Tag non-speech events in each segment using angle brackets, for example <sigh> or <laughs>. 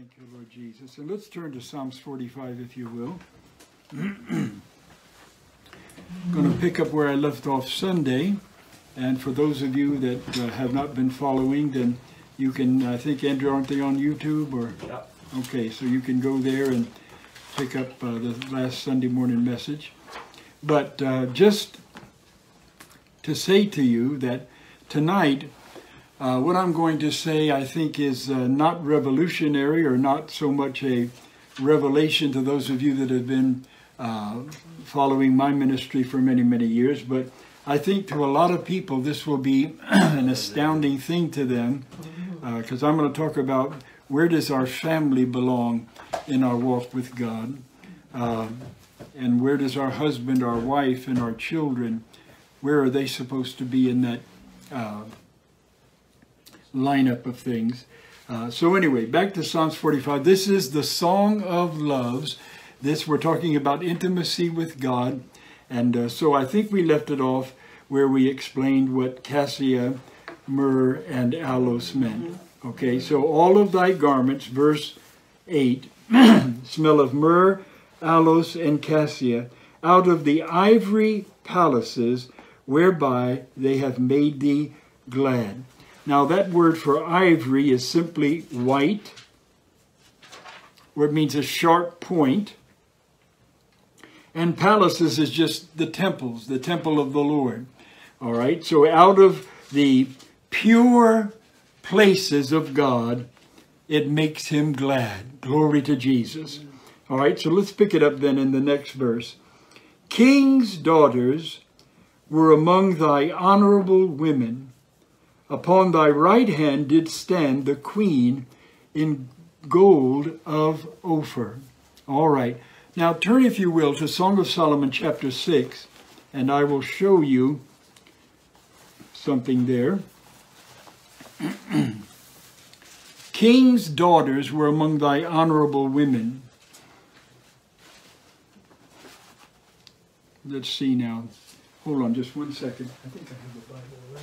Thank you, Lord Jesus. And let's turn to Psalms 45, if you will. I'm going to pick up where I left off Sunday. And for those of you that uh, have not been following, then you can, I think, Andrew, aren't they on YouTube? Or Yeah. Okay, so you can go there and pick up uh, the last Sunday morning message. But uh, just to say to you that tonight, uh, what I'm going to say, I think, is uh, not revolutionary or not so much a revelation to those of you that have been uh, following my ministry for many, many years, but I think to a lot of people this will be <clears throat> an astounding thing to them because I'm going to talk about where does our family belong in our walk with God, uh, and where does our husband, our wife, and our children, where are they supposed to be in that uh, lineup of things? Uh, so anyway, back to Psalms 45. This is the Song of Loves. This we're talking about intimacy with God, and uh, so I think we left it off where we explained what cassia, myrrh, and aloes meant. Okay, so all of thy garments, verse 8, <clears throat> smell of myrrh, aloes, and cassia, out of the ivory palaces whereby they have made thee glad. Now, that word for ivory is simply white, where it means a sharp point. And palaces is just the temples, the temple of the Lord. All right, so out of the pure places of God, it makes him glad. Glory to Jesus. All right, so let's pick it up then in the next verse. King's daughters were among thy honorable women. Upon thy right hand did stand the queen in gold of Ophir. All right, now turn, if you will, to Song of Solomon chapter 6, and I will show you something there. <clears throat> King's daughters were among thy honorable women. Let's see now. Hold on just one second. I think I have the Bible right.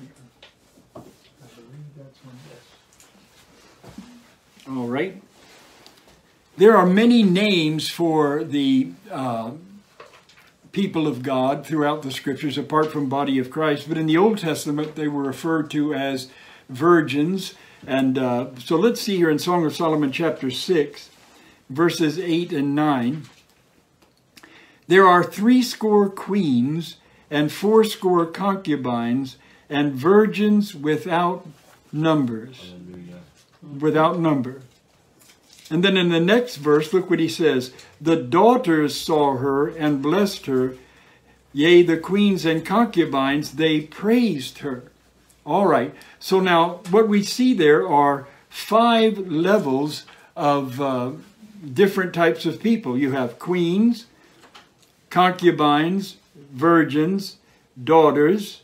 here. That's. All right. There are many names for the uh, people of God throughout the scriptures, apart from body of Christ. But in the Old Testament, they were referred to as virgins. And uh, so let's see here in Song of Solomon, chapter 6, verses 8 and 9. There are threescore queens and fourscore concubines and virgins without numbers. Hallelujah. Without number. And then in the next verse, look what he says The daughters saw her and blessed her. Yea, the queens and concubines, they praised her. All right. So now what we see there are five levels of uh, different types of people. You have queens, concubines, virgins, daughters,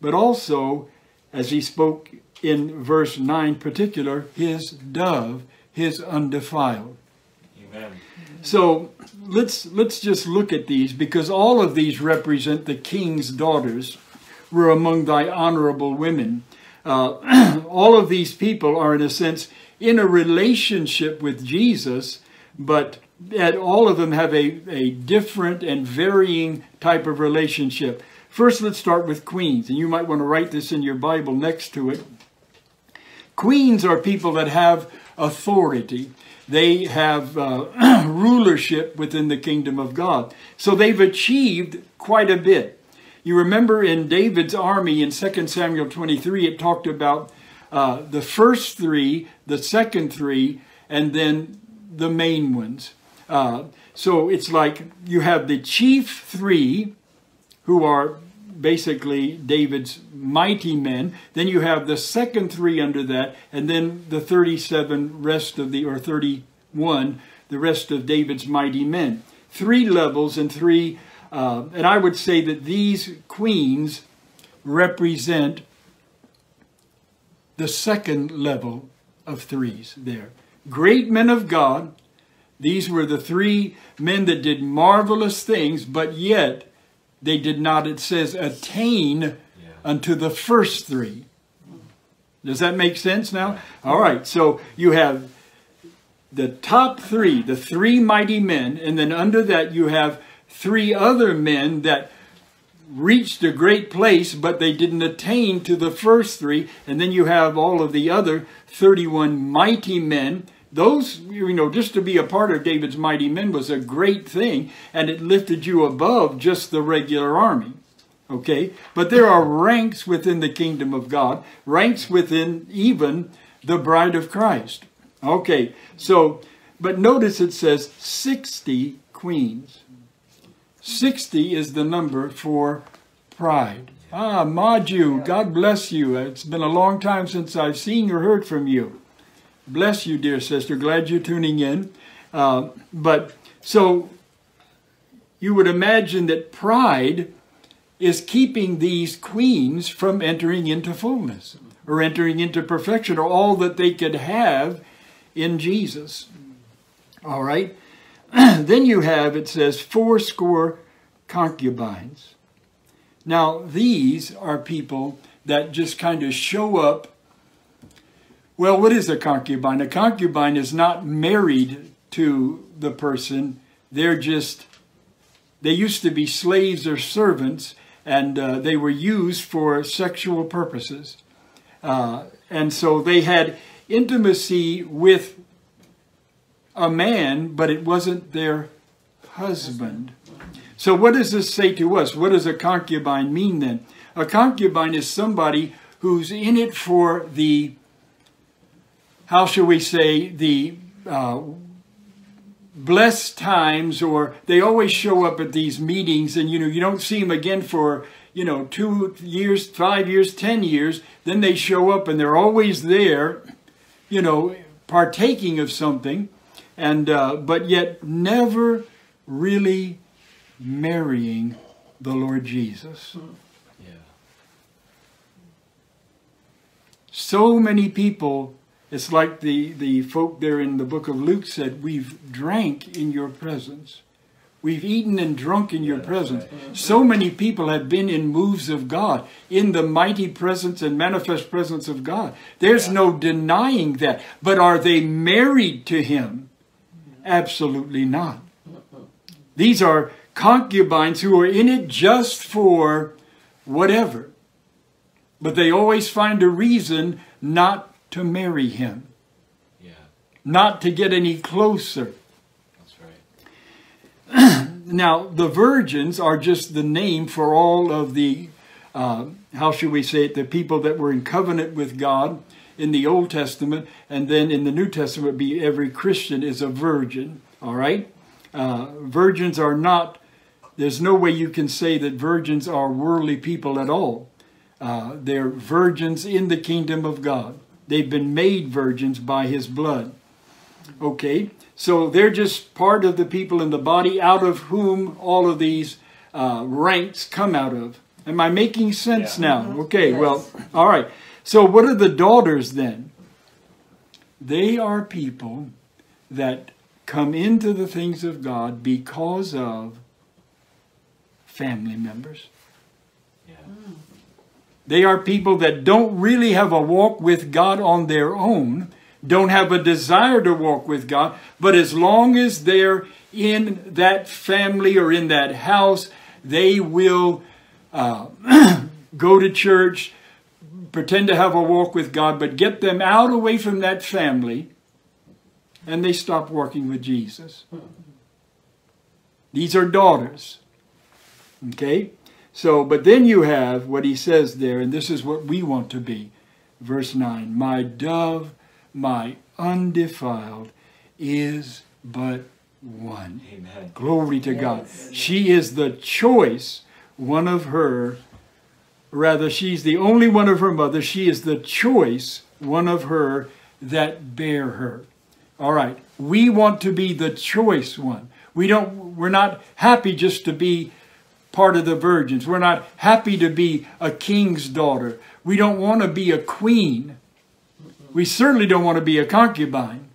but also, as he spoke in verse 9 particular, his dove, his undefiled. Amen. So let's let's just look at these because all of these represent the king's daughters were among thy honorable women. Uh, <clears throat> all of these people are in a sense in a relationship with Jesus, but that all of them have a, a different and varying type of relationship. First, let's start with queens, and you might want to write this in your Bible next to it. Queens are people that have authority. They have uh, <clears throat> rulership within the kingdom of God. So they've achieved quite a bit. You remember in David's army in 2 Samuel 23, it talked about uh, the first three, the second three, and then the main ones. Uh, so it's like you have the chief three, who are basically David's mighty men. Then you have the second three under that, and then the 37 rest of the, or 31, the rest of David's mighty men. Three levels and three, uh, and I would say that these queens represent the second level of threes there. Great men of God. These were the three men that did marvelous things, but yet they did not, it says, attain Yeah. unto the first three. Does that make sense now? All right, so you have the top three, the three mighty men, and then under that you have three other men that reached a great place, but they didn't attain to the first three. And then you have all of the other 31 mighty men. Those, you know, just to be a part of David's mighty men was a great thing, and it lifted you above just the regular army. Okay? But there are ranks within the kingdom of God, ranks within even the bride of Christ. Okay, so, but notice it says 60 queens. 60 is the number for pride. Ah, Maju, God bless you. It's been a long time since I've seen or heard from you. Bless you, dear sister. Glad you're tuning in. Uh, but so you would imagine that pride is keeping these queens from entering into fullness or entering into perfection or all that they could have in Jesus. All right? <clears throat> then you have, it says, four score concubines. Now, these are people that just kind of show up. Well, what is a concubine? A concubine is not married to the person. They're just, they used to be slaves or servants, and uh, they were used for sexual purposes. Uh, and so they had intimacy with a man, but it wasn't their husband. So, what does this say to us? What does a concubine mean then? A concubine is somebody who's in it for the, how shall we say, the uh, blessed times, or they always show up at these meetings and you know, you don't see them again for you know, two years, five years, ten years, then they show up and they're always there, you know, partaking of something, and uh, but yet never really marrying the Lord Jesus. Yeah. So many people, it's like the, the folk there in the book of Luke said, we've drank in your presence. We've eaten and drunk in your presence. So many people have been in moves of God, in the mighty presence and manifest presence of God. There's no denying that. But are they married to Him? Absolutely not. These are concubines who are in it just for whatever. But they always find a reason not to marry Him, yeah. not to get any closer That's right. <clears throat> now, the virgins are just the name for all of the, uh, how should we say it, the people that were in covenant with God in the Old Testament, and then in the New Testament, be every Christian is a virgin. All right? Uh, virgins are not, there's no way you can say that virgins are worldly people at all. Uh, they're virgins in the kingdom of God. They've been made virgins by his blood. Okay? So they're just part of the people in the body out of whom all of these uh, ranks come out of. Am I making sense yeah. now? Mm-hmm. Okay, yes. well, all right. So what are the daughters then? They are people that come into the things of God because of family members. They are people that don't really have a walk with God on their own don't have a desire to walk with God, but as long as they're in that family or in that house, they will uh, <clears throat> go to church, pretend to have a walk with God, but get them out away from that family, and they stop working with Jesus. These are daughters. Okay? So, but then you have what he says there, and this is what we want to be. Verse 9 My dove my undefiled is but one. Amen. Glory to yes. God. She is the choice, one of her, rather, she's the only one of her mother. She is the choice, one of her that bear her. All right. We want to be the choice one. We don't, we're not happy just to be part of the virgins. We're not happy to be a king's daughter. We don't want to be a queen. We certainly don't want to be a concubine.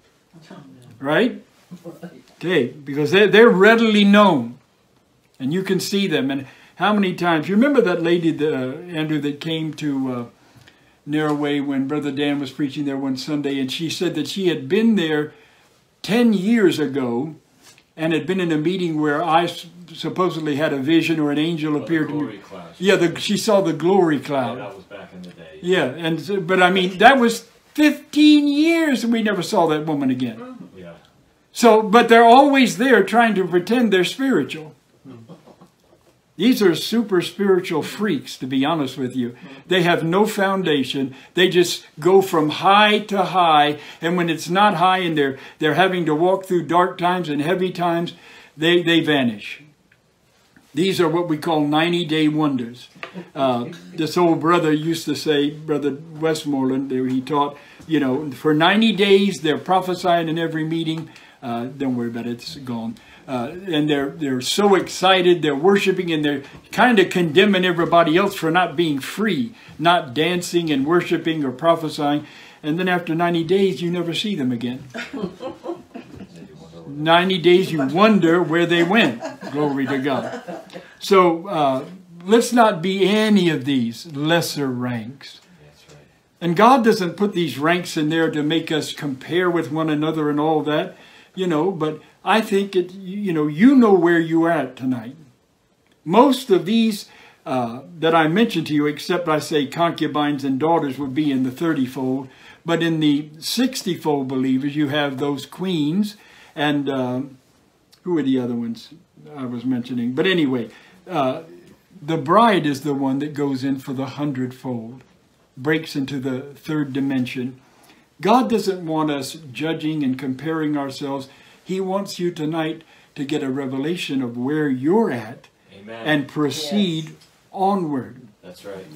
Right? Okay, because they're, they're readily known. And you can see them. And how many times, you remember that lady, the, uh, Andrew, that came to uh, Narrow Way when Brother Dan was preaching there one Sunday, and she said that she had been there 10 years ago and had been in a meeting where I supposedly had a vision or an angel Well, appeared to me. cloud. Yeah, the, she saw the glory Yeah, cloud. that was back in the day. Yeah, and so- but I mean that was 15 years and we never saw that woman again. Yeah. So, but they're always there trying to pretend they're spiritual. These are super spiritual freaks, to be honest with you. They have no foundation. They just go from high to high, and when it's not high and they're they're having to walk through dark times and heavy times, they they vanish. These are what we call 90 day wonders. Uh, this old brother used to say, Brother Westmoreland, he taught, you know, for 90 days they're prophesying in every meeting. Uh, don't worry about it, it's gone. Uh, and they're they're so excited, they're worshiping, and they're kind of condemning everybody else for not being free, not dancing and worshiping or prophesying. And then after 90 days, you never see them again. <laughs> 90 days, you wonder where they went. Glory to God. So uh, let's not be any of these lesser ranks. And God doesn't put these ranks in there to make us compare with one another and all that, you know, but I think it, you know, you know where you are at tonight. Most of these uh, that I mentioned to you, except I say concubines and daughters would be in the 30 fold, but in the 60 fold believers, you have those queens and um, who are the other ones I was mentioning? But anyway, uh, the bride is the one that goes in for the hundredfold breaks into the third dimension. God doesn't want us judging and comparing ourselves. He wants you tonight to get a revelation of where you're at Amen. and proceed onward. That's right.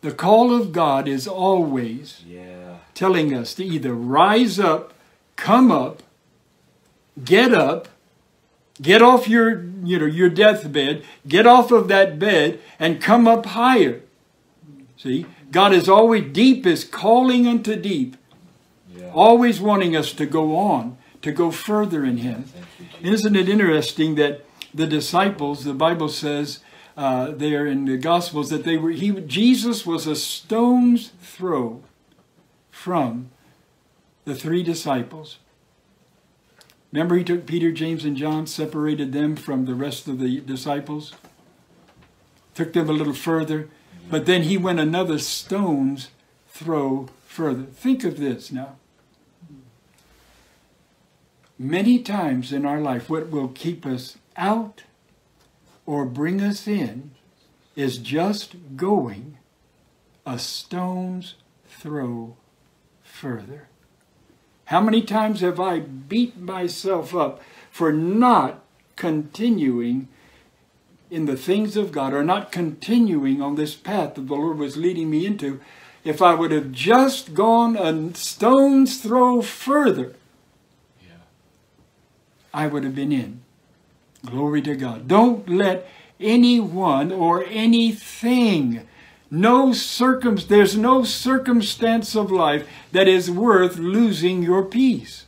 The call of God is always Yeah. telling us to either rise up, come up, get up, get off your you know your deathbed, get off of that bed and come up higher. See? God is always deep is calling unto deep, Yeah. always wanting us to go on, to go further in him. Isn't it interesting that the disciples, the Bible says uh, there in the Gospels that they were he Jesus was a stone's throw from the three disciples. Remember, he took Peter, James, and John, separated them from the rest of the disciples, took them a little further, but then he went another stone's throw further. Think of this now. Many times in our life, what will keep us out or bring us in is just going a stone's throw further. How many times have I beat myself up for not continuing in the things of God or not continuing on this path that the Lord was leading me into? If I would have just gone a stone's throw further. I would have been in. Glory to God. Don't let anyone or anything, no circum, there's no circumstance of life that is worth losing your peace.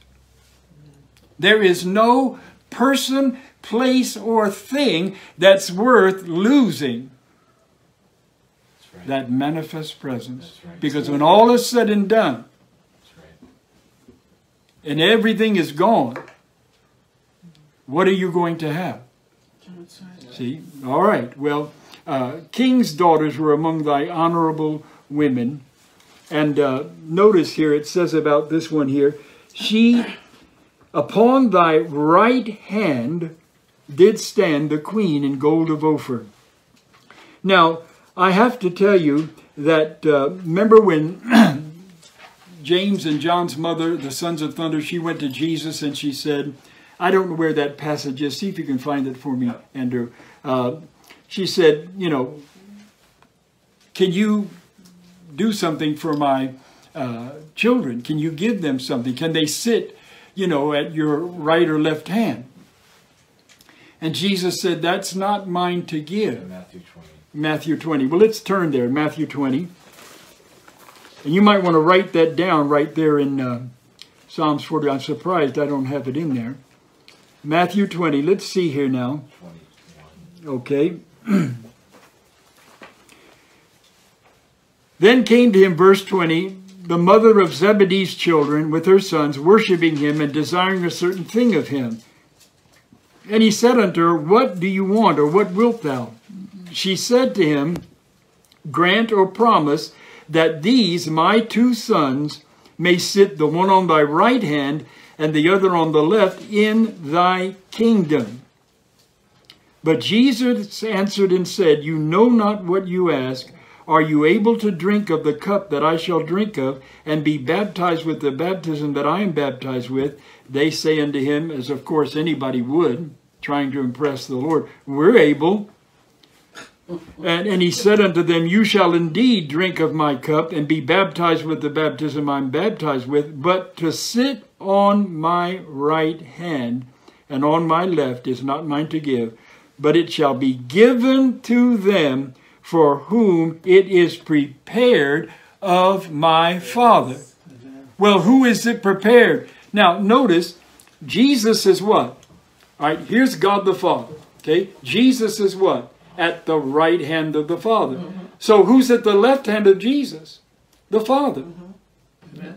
There is no person, place, or thing that's worth losing right. that manifest presence. Right. Because when all is said and done, right. and everything is gone, what are you going to have? See? All right. Well, uh, king's daughters were among thy honorable women. And uh, notice here it says about this one here she, upon thy right hand, did stand the queen in gold of Ophir. Now, I have to tell you that, uh, remember when <clears throat> James and John's mother, the sons of thunder, she went to Jesus and she said, I don't know where that passage is. See if you can find it for me, Andrew. Uh, she said, you know, can you do something for my uh, children? Can you give them something? Can they sit, you know, at your right or left hand? And Jesus said, that's not mine to give. Matthew 20. Matthew 20. Well, let's turn there, Matthew 20. And you might want to write that down right there in uh, Psalms 40. I'm surprised I don't have it in there. Matthew 20. Let's see here now. Okay. <clears throat> then came to him, verse 20, the mother of Zebedee's children with her sons, worshiping him and desiring a certain thing of him. And he said unto her, What do you want, or what wilt thou? She said to him, Grant or promise that these my two sons may sit the one on thy right hand and the other on the left in thy kingdom. But Jesus answered and said, You know not what you ask. Are you able to drink of the cup that I shall drink of, and be baptized with the baptism that I am baptized with? They say unto him, as of course anybody would, trying to impress the Lord, We're able. And, and he said unto them, You shall indeed drink of my cup, and be baptized with the baptism I'm baptized with, but to sit on my right hand and on my left is not mine to give, but it shall be given to them for whom it is prepared of my Father. Well, who is it prepared? Now, notice, Jesus is what? All right, here's God the Father. Okay, Jesus is what? At the right hand of the Father. Mm-hmm. So who's at the left hand of Jesus? The Father. Mm-hmm.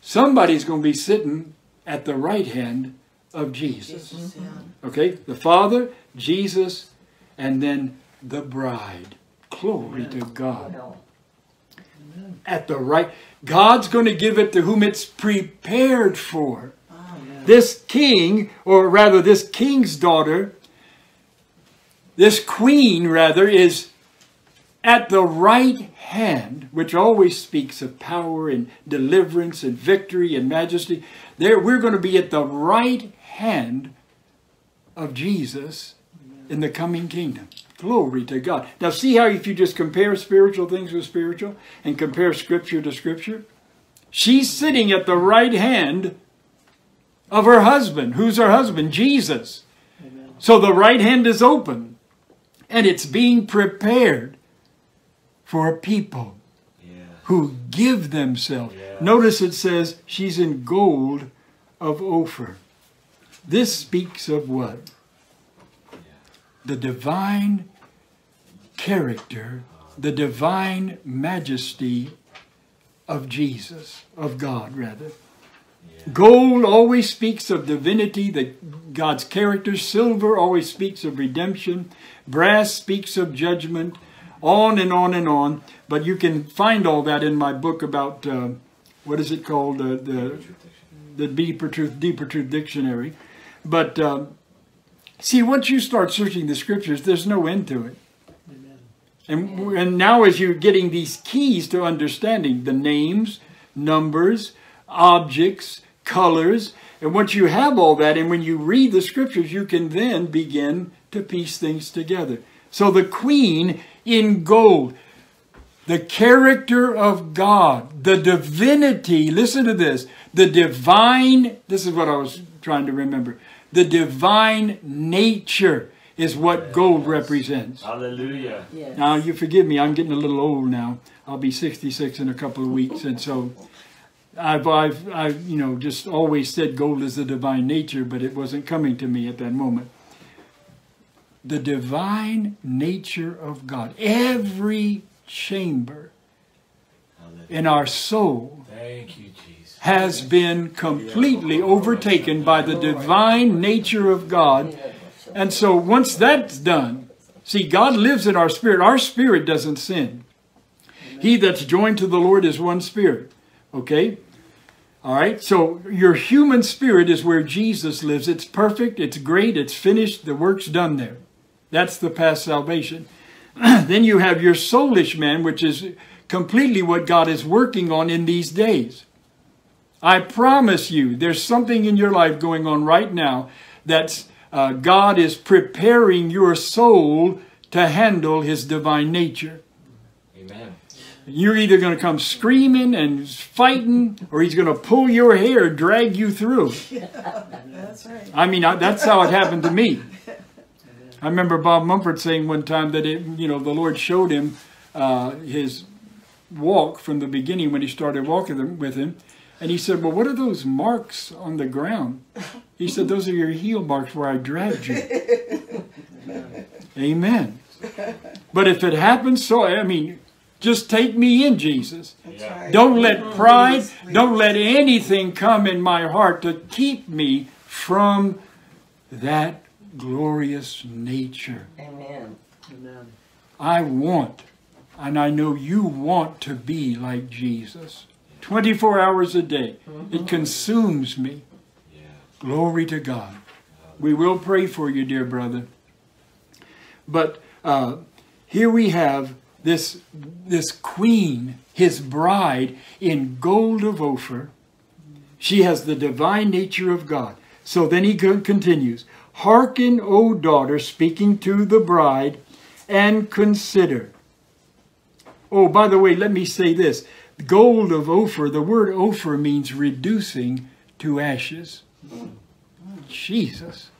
Somebody's going to be sitting at the right hand of Jesus. Okay, the Father, Jesus, and then the bride. Glory Amen. to God. Amen. At the right, God's going to give it to whom it's prepared for. Amen. This king, or rather, this king's daughter, this queen, rather, is at the right hand, which always speaks of power and deliverance and victory and majesty. There, we're going to be at the right hand of Jesus in the coming kingdom. Glory to God. Now, see how if you just compare spiritual things with spiritual and compare scripture to scripture? She's sitting at the right hand of her husband. Who's her husband? Jesus. Amen. So the right hand is open and it's being prepared for a people yeah. who give themselves. Yeah. Notice it says she's in gold of Ophir. This speaks of what? the divine character, the divine majesty of Jesus, of God, rather. Gold always speaks of divinity, the, God's character. Silver always speaks of redemption. Brass speaks of judgment. On and on and on. But you can find all that in my book about, uh, what is it called? Uh, the, the Deeper Truth, Deeper Truth Dictionary. But uh, See, once you start searching the scriptures, there's no end to it. And, and now as you're getting these keys to understanding the names, numbers, objects, colors, and once you have all that, and when you read the scriptures, you can then begin to piece things together. So the queen in gold, the character of God, the divinity, listen to this, the divine, this is what I was trying to remember, the divine nature is what yes. gold represents. Hallelujah. Yes. Now, you forgive me, I'm getting a little old now. I'll be 66 in a couple of weeks. And so I've, I've, I've, you know, just always said gold is the divine nature, but it wasn't coming to me at that moment. The divine nature of God. Every chamber in our soul. Thank you, has been completely overtaken by the divine nature of God. And so once that's done, see, God lives in our spirit. Our spirit doesn't sin. He that's joined to the Lord is one spirit. Okay? All right? So your human spirit is where Jesus lives. It's perfect, it's great, it's finished, the work's done there. That's the past salvation. <clears throat> then you have your soulish man, which is completely what God is working on in these days. I promise you, there's something in your life going on right now that uh, God is preparing your soul to handle His divine nature. Amen. You're either going to come screaming and fighting, or He's going to pull your hair, drag you through. <laughs> that's right. I mean, I, that's how it happened to me. I remember Bob Mumford saying one time that it, you know, the Lord showed him uh, his walk from the beginning when he started walking with him and he said, Well, what are those marks on the ground? He said, Those are your heel marks where I dragged you. Amen. But if it happens, so, I mean, Just take me in, Jesus. Yeah. Don't let pride, don't let anything come in my heart to keep me from that glorious nature. Amen. Amen. I want, and I know you want to be like Jesus. 24 hours a day. It consumes me. Yeah. Glory to God. We will pray for you, dear brother. But uh, here we have this, this queen, his bride, in gold of Ophir. She has the divine nature of God. So then he continues Hearken, O daughter, speaking to the bride, and consider. Oh, by the way, let me say this. Gold of Ophir, the word Ophir means reducing to ashes. Jesus.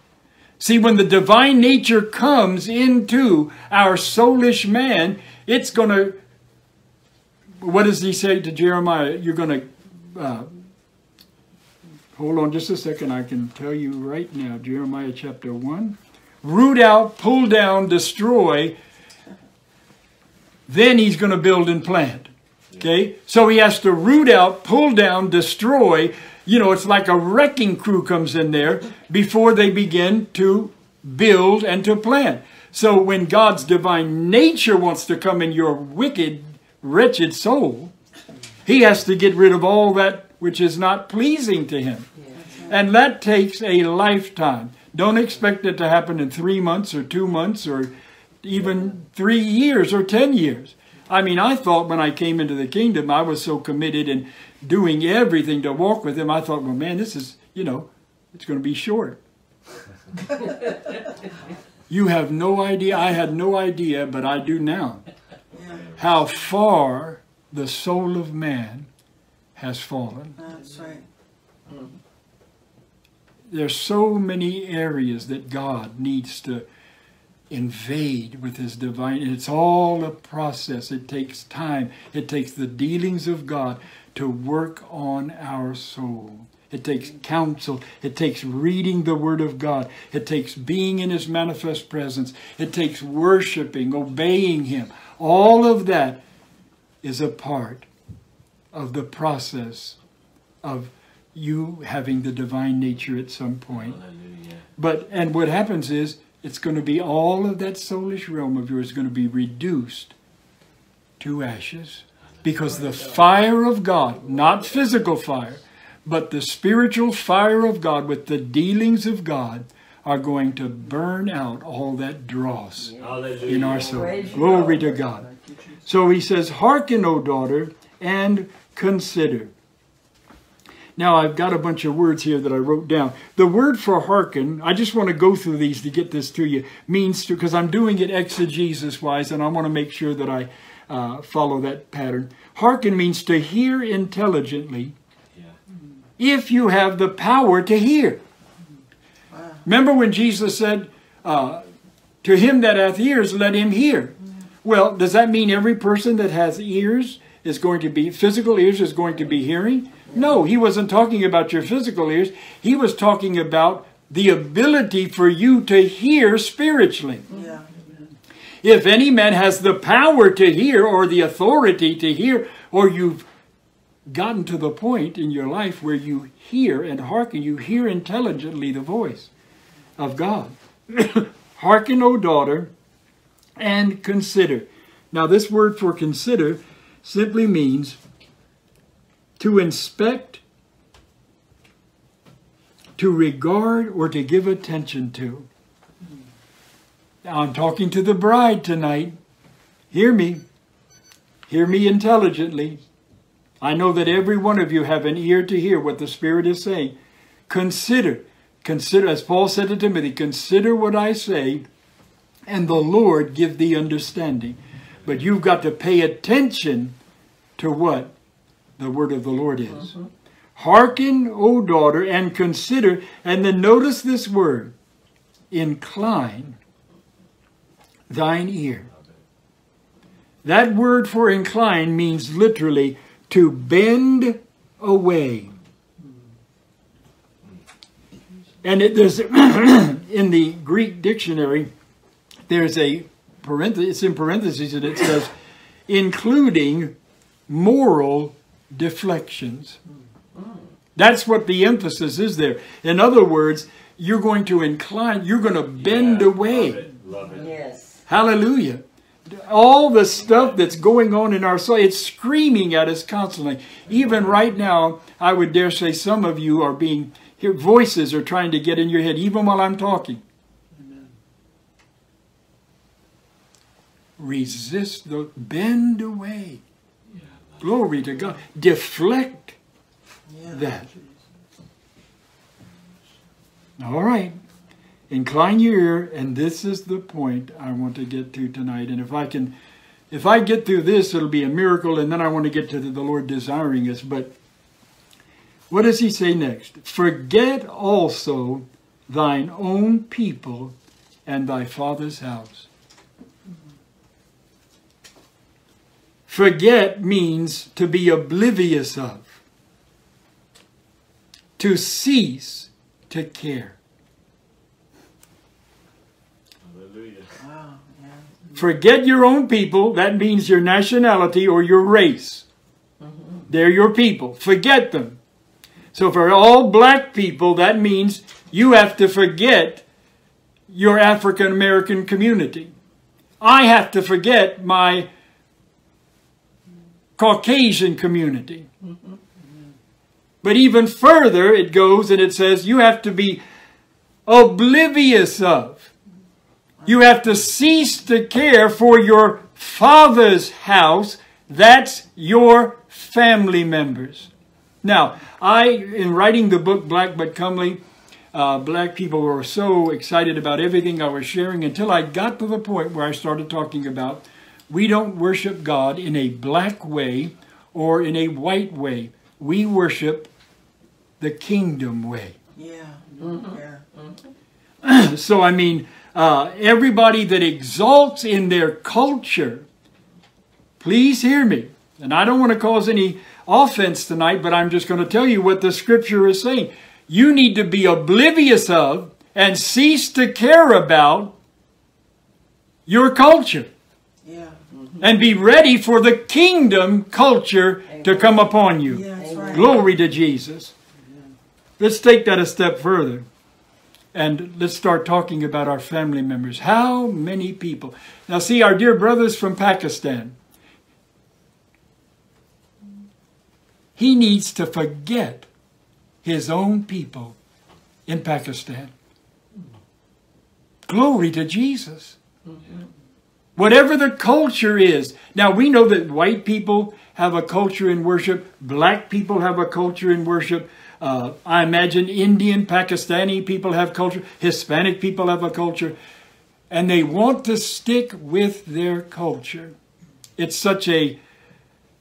See, when the divine nature comes into our soulish man, it's going to. What does he say to Jeremiah? You're going to. Uh, hold on just a second. I can tell you right now. Jeremiah chapter 1. Root out, pull down, destroy. Then he's going to build and plant. Okay? So he has to root out, pull down, destroy. You know, it's like a wrecking crew comes in there before they begin to build and to plant. So when God's divine nature wants to come in your wicked, wretched soul, he has to get rid of all that which is not pleasing to him. And that takes a lifetime. Don't expect it to happen in three months or two months or even three years or ten years. I mean, I thought when I came into the kingdom, I was so committed in doing everything to walk with him. I thought, well, man, this is, you know, it's going to be short. <laughs> you have no idea. I had no idea, but I do now. How far the soul of man has fallen. that's right. Hmm. There's so many areas that God needs to invade with his divine it's all a process. It takes time. It takes the dealings of god to work on our soul. It takes counsel. It takes reading the word of god. It takes being in his manifest presence. It takes worshiping obeying him. All of that is a part of the process of you having the divine nature at some point Hallelujah. but and what happens is it's going to be all of that soulish realm of yours is going to be reduced to ashes because the fire of God, not physical fire, but the spiritual fire of God with the dealings of God are going to burn out all that dross Hallelujah. in our soul. Glory to God. So he says, Hearken, O daughter, and consider. Now, I've got a bunch of words here that I wrote down. The word for hearken, I just want to go through these to get this to you, means to, because I'm doing it exegesis wise, and I want to make sure that I uh, follow that pattern. Hearken means to hear intelligently Yeah. if you have the power to hear. Wow. Remember when Jesus said, uh, To him that hath ears, let him hear. Well, does that mean every person that has ears is going to be, physical ears is going to be hearing? No, he wasn't talking about your physical ears. He was talking about the ability for you to hear spiritually. Yeah. If any man has the power to hear or the authority to hear, or you've gotten to the point in your life where you hear and hearken, you hear intelligently the voice of God. <coughs> hearken, O daughter, and consider. Now, this word for consider simply means to inspect, to regard, or to give attention to. Now, I'm talking to the bride tonight. Hear me. Hear me intelligently. I know that every one of you have an ear to hear what the Spirit is saying. Consider, consider, as Paul said to Timothy, consider what I say, and the Lord give thee understanding. But you've got to pay attention to what the word of the Lord is. Mm-hmm. Hearken, O daughter, and consider, and then notice this word incline thine ear. That word for incline means literally to bend away. And it, there's <clears throat> in the Greek dictionary, there's a parenthesis, it's in parentheses, and it says, including moral deflections. That's what the emphasis is there. In other words, you're going to incline, you're going to bend Yeah, away. Love it. Love it. Yes. Hallelujah. All the stuff that's going on in our soul, it's screaming at us constantly. Even right now, I would dare say some of you are being, your voices are trying to get in your head, even while I'm talking. Resist the, bend away. Glory to God. Deflect Yeah. that. All right. Incline your ear, and this is the point I want to get to tonight. And if I can, if I get through this, it'll be a miracle, and then I want to get to the Lord desiring us. But what does he say next? Forget also thine own people and thy father's house. Forget means to be oblivious of, to cease to care. Hallelujah. Wow. Yeah. Forget your own people, that means your nationality or your race. They're your people. Forget them. So for all black people, that means you have to forget your African American community. I have to forget my Caucasian community. But even further, it goes and it says you have to be oblivious of. You have to cease to care for your father's house. That's your family members. Now, I, in writing the book Black But Comely, uh, black people were so excited about everything I was sharing until I got to the point where I started talking about we don't worship God in a black way or in a white way. We worship the kingdom way. Yeah. Yeah. <clears throat> so I mean, uh, everybody that exalts in their culture, please hear me. And I don't want to cause any offense tonight, but I'm just going to tell you what the scripture is saying. You need to be oblivious of and cease to care about your culture Yeah. And be ready for the kingdom culture to come upon you. Yeah. Right. Glory to Jesus. Let's take that a step further and let's start talking about our family members. How many people? Now, see, our dear brothers from Pakistan, he needs to forget his own people in Pakistan. Glory to Jesus. Whatever the culture is. Now, we know that white people have a culture in worship, black people have a culture in worship. Uh, I imagine Indian, Pakistani people have culture, Hispanic people have a culture, and they want to stick with their culture. It's such a,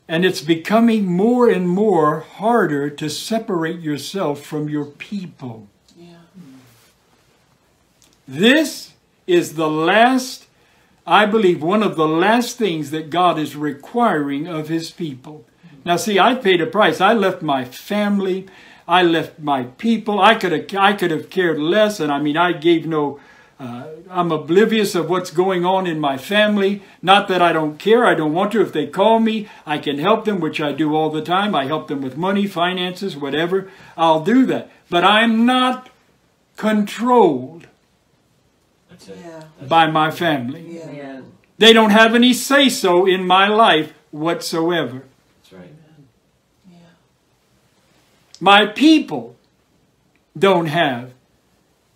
and it's becoming more and more harder to separate yourself from your people. Yeah. This is the last, I believe, one of the last things that God is requiring of His people. Now, see, I paid a price. I left my family. I left my people. I could have, I could have cared less, and I mean, I gave no. Uh, I'm oblivious of what's going on in my family. Not that I don't care. I don't want to. If they call me, I can help them, which I do all the time. I help them with money, finances, whatever. I'll do that. But I'm not controlled That's it. Yeah. by my family. Yeah. Yeah. They don't have any say so in my life whatsoever. That's right. Yeah. My people don't have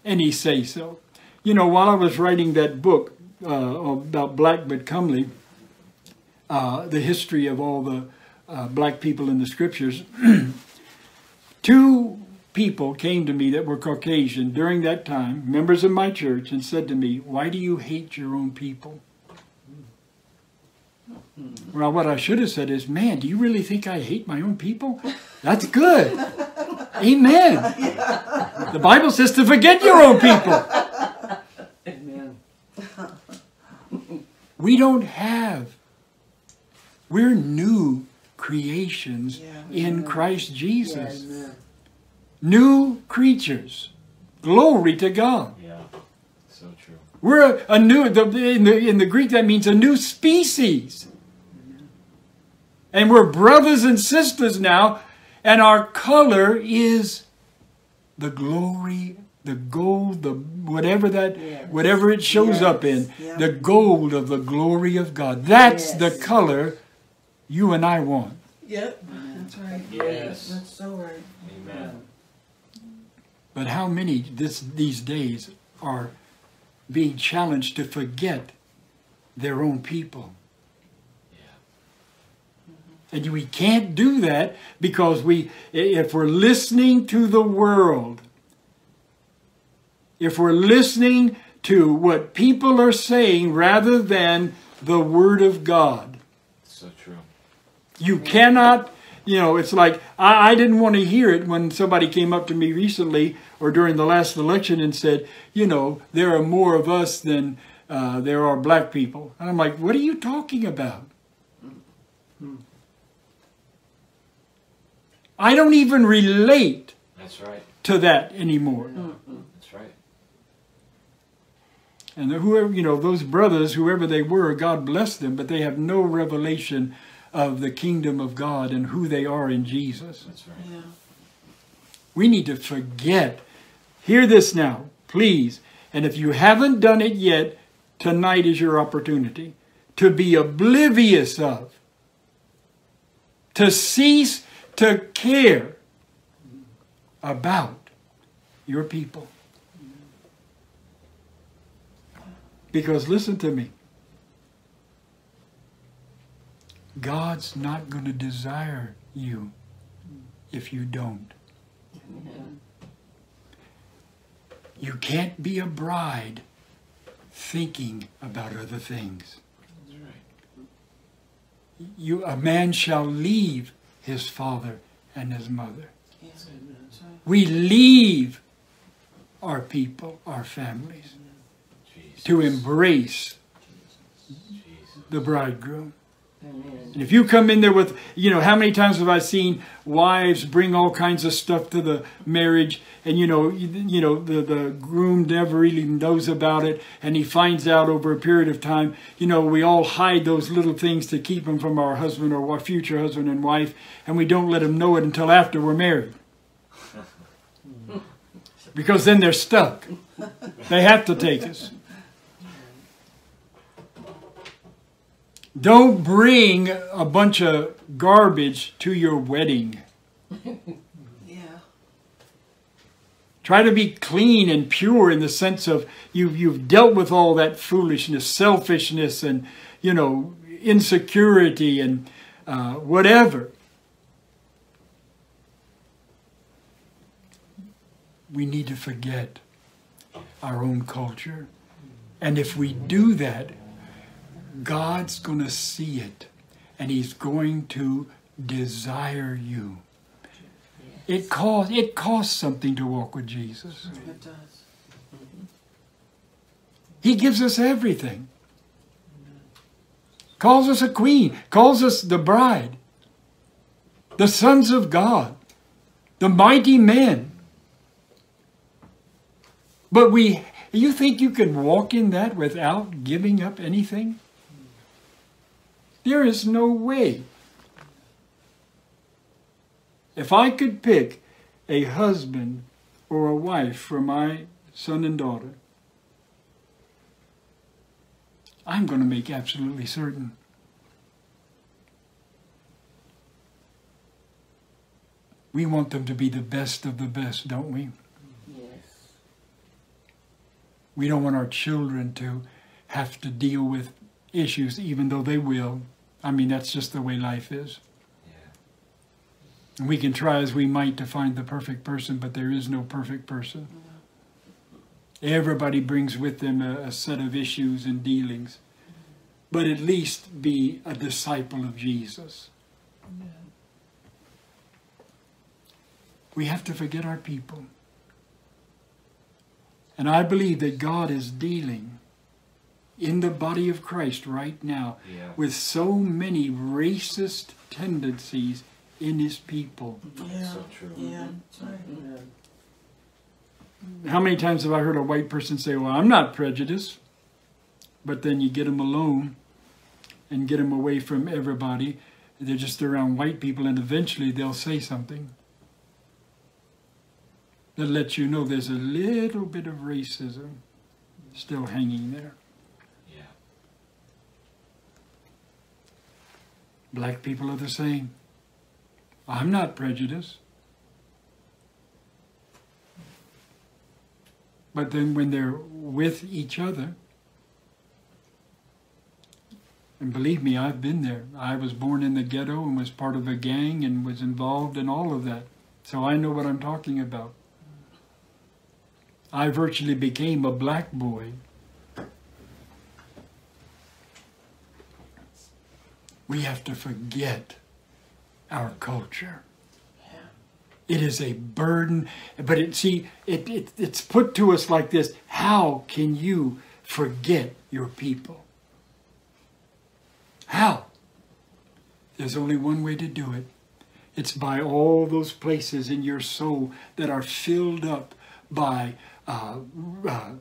any say so. You know, while I was writing that book uh, about Black but Comely, uh, the history of all the uh, black people in the scriptures, <clears throat> two people came to me that were Caucasian during that time, members of my church, and said to me, Why do you hate your own people? Well, what I should have said is, Man, do you really think I hate my own people? That's good. Amen. The Bible says to forget your own people. Amen. We don't have. We're new creations Yeah. in Christ Jesus. Amen. New creatures. Glory to God. Yeah. So true. We're a, a new, the, in, the, in the Greek, that means a new species. And we're brothers and sisters now, and our color is the glory, the gold, the whatever that Yes. whatever it shows Yes. up in, Yeah. the gold of the glory of God. That's the color you and I want. Yep. That's right. Yes. That's so right. Amen. But how many this these days are being challenged to forget their own people? Yeah. And we can't do that because we, if we're listening to the world, if we're listening to what people are saying rather than the Word of God, So true. you cannot, you know, it's like I, I didn't want to hear it when somebody came up to me recently or during the last election and said, you know, there are more of us than uh, there are black people. And I'm like, what are you talking about? I don't even relate That's right. to that anymore. That's right. And whoever, you know, those brothers, whoever they were, God bless them, but they have no revelation of the kingdom of God and who they are in Jesus. That's right. Yeah. We need to forget. Hear this now, please. And if you haven't done it yet, tonight is your opportunity to be oblivious of, to cease to care about your people. Because listen to me. God's not going to desire you if you don't. <laughs> You can't be a bride thinking about other things. You, a man shall leave his father and his mother. Yeah. That's right. We leave our people, our families, Jesus. to embrace Jesus. the bridegroom. And if you come in there with, you know, how many times have I seen wives bring all kinds of stuff to the marriage, and you know, you, you know, the the groom never really knows about it, and he finds out over a period of time. You know, we all hide those little things to keep them from our husband or our future husband and wife, and we don't let them know it until after we're married, <laughs> because then they're stuck. They have to take us. Don't bring a bunch of garbage to your wedding. <laughs> Yeah. Try to be clean and pure in the sense of you've, you've dealt with all that foolishness, selfishness, and, you know, insecurity and uh, whatever. We need to forget our own culture. And if we do that, God's going to see it and He's going to desire you. It costs, it costs something to walk with Jesus. It does. He gives us everything. Calls us a queen, calls us the bride, the sons of God, the mighty men. But we, you think you can walk in that without giving up anything? There is no way. If I could pick a husband or a wife for my son and daughter, I'm going to make absolutely certain. We want them to be the best of the best, don't we? Yes. We don't want our children to have to deal with issues, even though they will. I mean, that's just the way life is. Yeah. And we can try as we might to find the perfect person, but there is no perfect person. Mm-hmm. Everybody brings with them a, a set of issues and dealings. But at least be a disciple of Jesus. We have to forget our people. And I believe that God is dealing in the body of Christ right now Yeah. with so many racist tendencies in his people. Yeah. So true. Yeah. That's right. How many times have I heard a white person say, Well, I'm not prejudiced? But then you get them alone and get them away from everybody, They're just around white people, and eventually they'll say something that lets you know there's a little bit of racism still hanging there. Black people are the same. I'm not prejudiced. But then when they're with each other, and believe me, I've been there. I was born in the ghetto and was part of a gang and was involved in all of that. So I know what I'm talking about. I virtually became a black boy. We have to forget our culture. It is a burden, but it see it, it it's put to us like this. How can you forget your people? How? There's only one way to do it. It's by all those places in your soul that are filled up by uh, uh,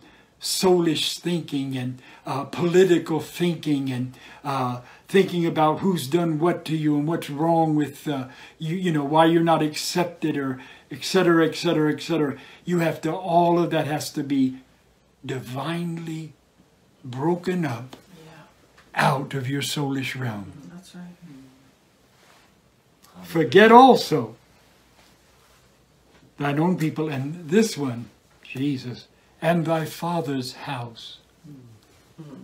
soulish thinking and uh, political thinking and uh, thinking about who's done what to you and what's wrong with uh, you, you know, why you're not accepted or et cetera, et cetera, et cetera. You have to, all of that has to be divinely broken up Yeah. out of your soulish realm. That's right. Hmm. Forget also thine own people and this one, Jesus, and thy father's house. Hmm. Hmm.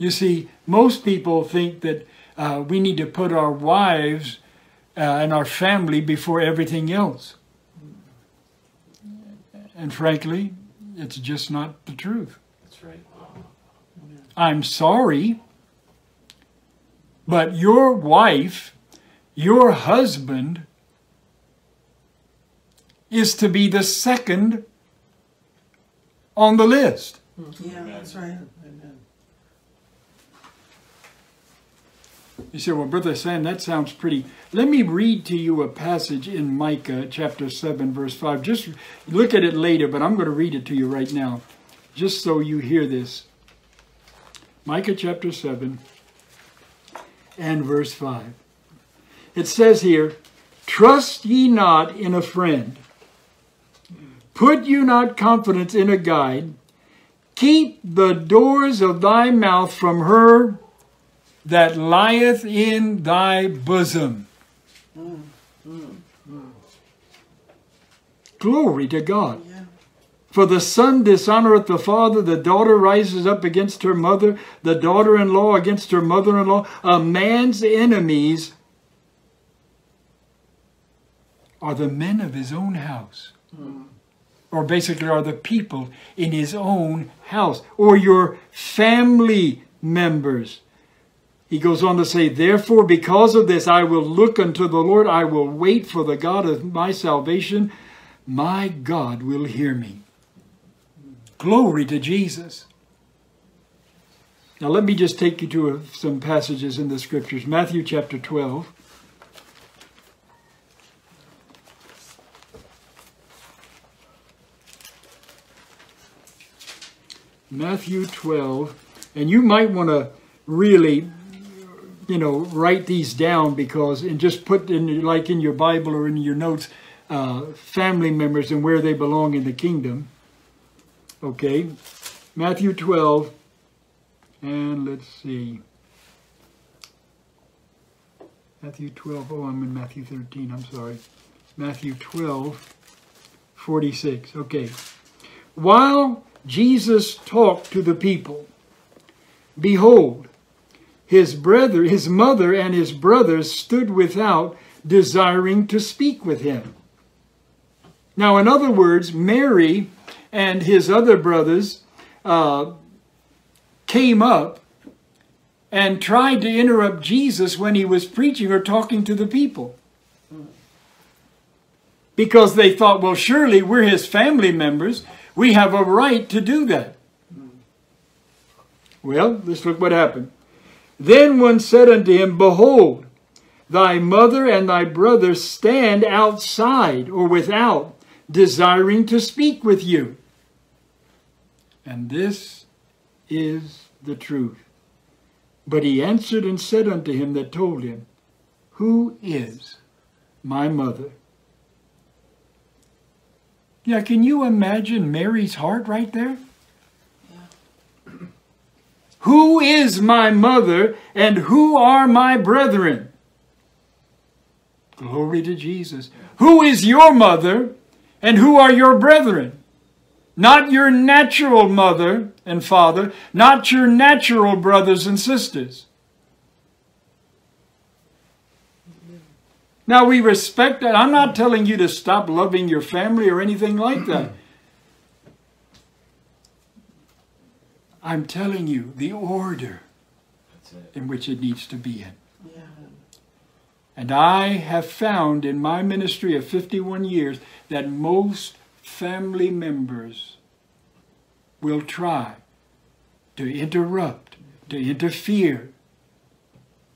You see, most people think that uh, we need to put our wives uh, and our family before everything else. And frankly, it's just not the truth. That's right. I'm sorry, but your wife, your husband, is to be the second on the list. Yeah, that's right. You say, well, Brother Sam, that sounds pretty. Let me read to you a passage in Micah chapter 7, verse 5. Just look at it later, but I'm going to read it to you right now, just so you hear this. Micah chapter 7 and verse 5. It says here, Trust ye not in a friend, put you not confidence in a guide, keep the doors of thy mouth from her that lieth in thy bosom. Glory to God. Yeah. For the son dishonoreth the father, the daughter rises up against her mother, the daughter in law against her mother in law. A man's enemies are the men of his own house. Hmm. Or basically, are the people in his own house, or your family members. He goes on to say, Therefore, because of this, I will look unto the Lord, I will wait for the God of my salvation. My God will hear me. Glory to Jesus. Now, let me just take you to a, some passages in the scriptures. Matthew chapter 12. Matthew 12. And you might want to really, you know, write these down because, and just put in, like in your Bible or in your notes, uh, family members and where they belong in the kingdom. Okay, Matthew 12, and let's see. Matthew 12, oh, I'm in Matthew 13, I'm sorry. Matthew 12, 46. Okay. While Jesus talked to the people, behold, his brother, his mother, and his brothers stood without, desiring to speak with him. Now, in other words, Mary and his other brothers uh, came up and tried to interrupt Jesus when he was preaching or talking to the people. Because they thought, well, surely we're his family members. We have a right to do that. Well, let's look what happened. Then one said unto him, Behold, thy mother and thy brothers stand outside or without, desiring to speak with you. And this is the truth. But he answered and said unto him that told him, Who is my mother? Yeah, can you imagine Mary's heart right there? Who is my mother and who are my brethren? Glory to Jesus. Who is your mother and who are your brethren? Not your natural mother and father, not your natural brothers and sisters. Now we respect that. I'm not telling you to stop loving your family or anything like that. I'm telling you the order in which it needs to be in. Yeah. And I have found in my ministry of 51 years that most family members will try to interrupt, to interfere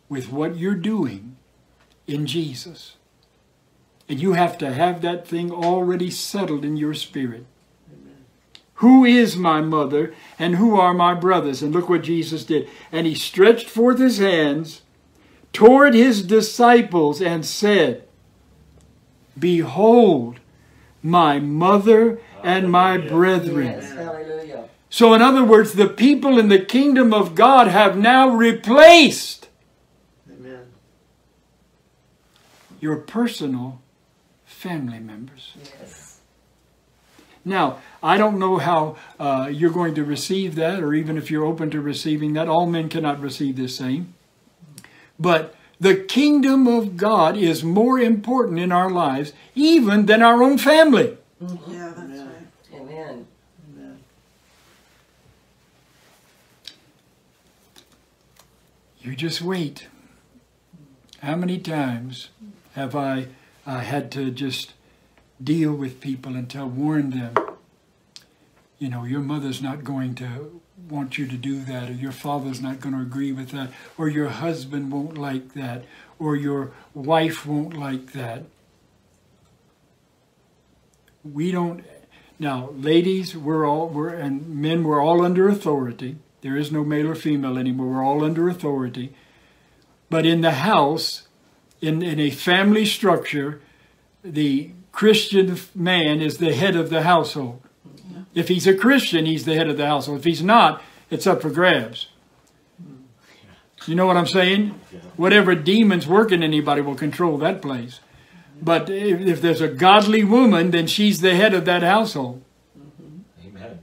with what you're doing in Jesus. And you have to have that thing already settled in your spirit. Who is my mother and who are my brothers? And look what Jesus did. And he stretched forth his hands toward his disciples and said, Behold, my mother and my brethren. Yes. So, in other words, the people in the kingdom of God have now replaced Amen. your personal family members. Yes. Now, I don't know how uh, you're going to receive that, or even if you're open to receiving that. All men cannot receive this same. But the kingdom of God is more important in our lives even than our own family. Yeah, that's Amen. right. Amen. Amen. You just wait. How many times have I uh, had to just deal with people and tell, warn them, you know, your mother's not going to want you to do that, or your father's not going to agree with that, or your husband won't like that, or your wife won't like that. We don't. Now, ladies, we're all we're and men, we're all under authority. There is no male or female anymore. We're all under authority. But in the house, in, in a family structure, the Christian man is the head of the household. If he's a Christian, he's the head of the household. If he's not, it's up for grabs. You know what I'm saying? Whatever demons work in anybody will control that place. But if, if there's a godly woman, then she's the head of that household. Amen.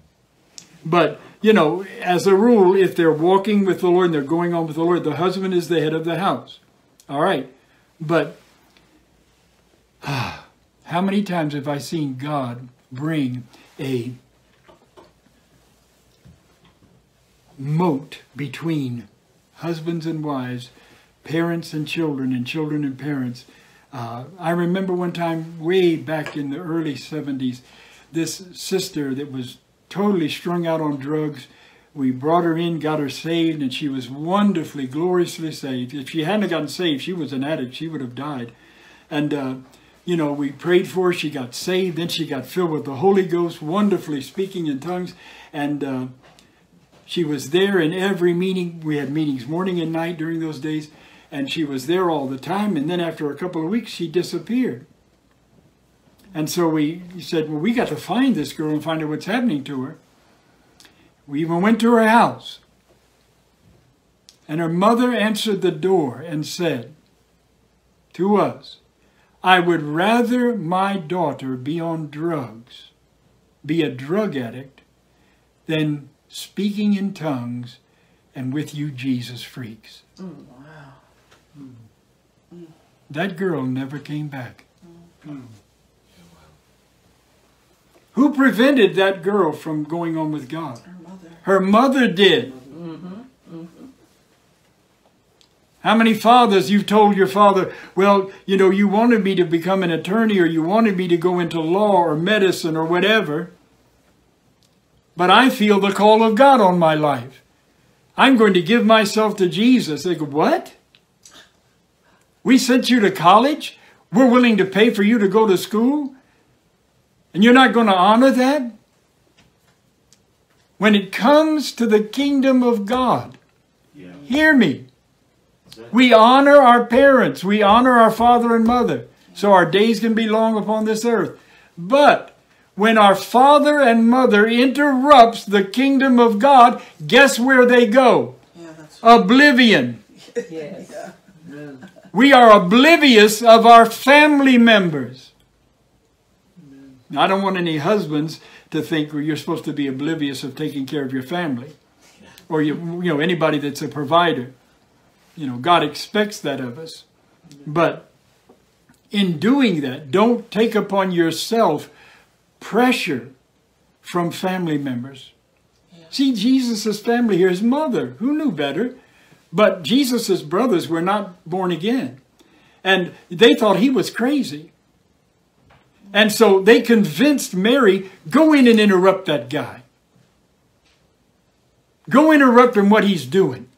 But, you know, as a rule, if they're walking with the Lord and they're going on with the Lord, the husband is the head of the house. All right. But <sighs> ah, how many times have I seen God bring a moat between husbands and wives, parents and children, and children and parents? Uh, I remember one time, way back in the early 70s, this sister that was totally strung out on drugs. We brought her in, got her saved, and she was wonderfully, gloriously saved. If she hadn't gotten saved, she was an addict. She would have died. And, uh, you know, we prayed for her. She got saved. Then she got filled with the Holy Ghost, wonderfully speaking in tongues. And uh, she was there in every meeting. We had meetings morning and night during those days. And she was there all the time. And then after a couple of weeks, she disappeared. And so we said, well, we got to find this girl and find out what's happening to her. We even went to her house. And her mother answered the door and said to us, I would rather my daughter be on drugs, be a drug addict, than speaking in tongues and with you Jesus freaks. Mm, wow. Mm. That girl never came back. Yeah. Who prevented that girl from going on with God? Her mother. Her mother did. How many fathers you've told your father, well, you know, you wanted me to become an attorney or you wanted me to go into law or medicine or whatever, but I feel the call of God on my life. I'm going to give myself to Jesus. They go, what? We sent you to college? We're willing to pay for you to go to school? And you're not going to honor that? When it comes to the kingdom of God, Yeah. Hear me. That's it. We honor our parents. We honor our father and mother. So our days can be long upon this earth. But when our father and mother interrupts the kingdom of God, guess where they go? Yeah. Oblivion. Yes. <laughs> Yeah. We are oblivious of our family members. I don't want any husbands to think you're supposed to be oblivious of taking care of your family or you, you know anybody that's a provider. You know, God expects that of us. But in doing that, don't take upon yourself pressure from family members. See, Jesus' family here, his mother, who knew better? But Jesus' brothers were not born again. And they thought he was crazy. And so they convinced Mary, go in and interrupt that guy. Go interrupt him what he's doing.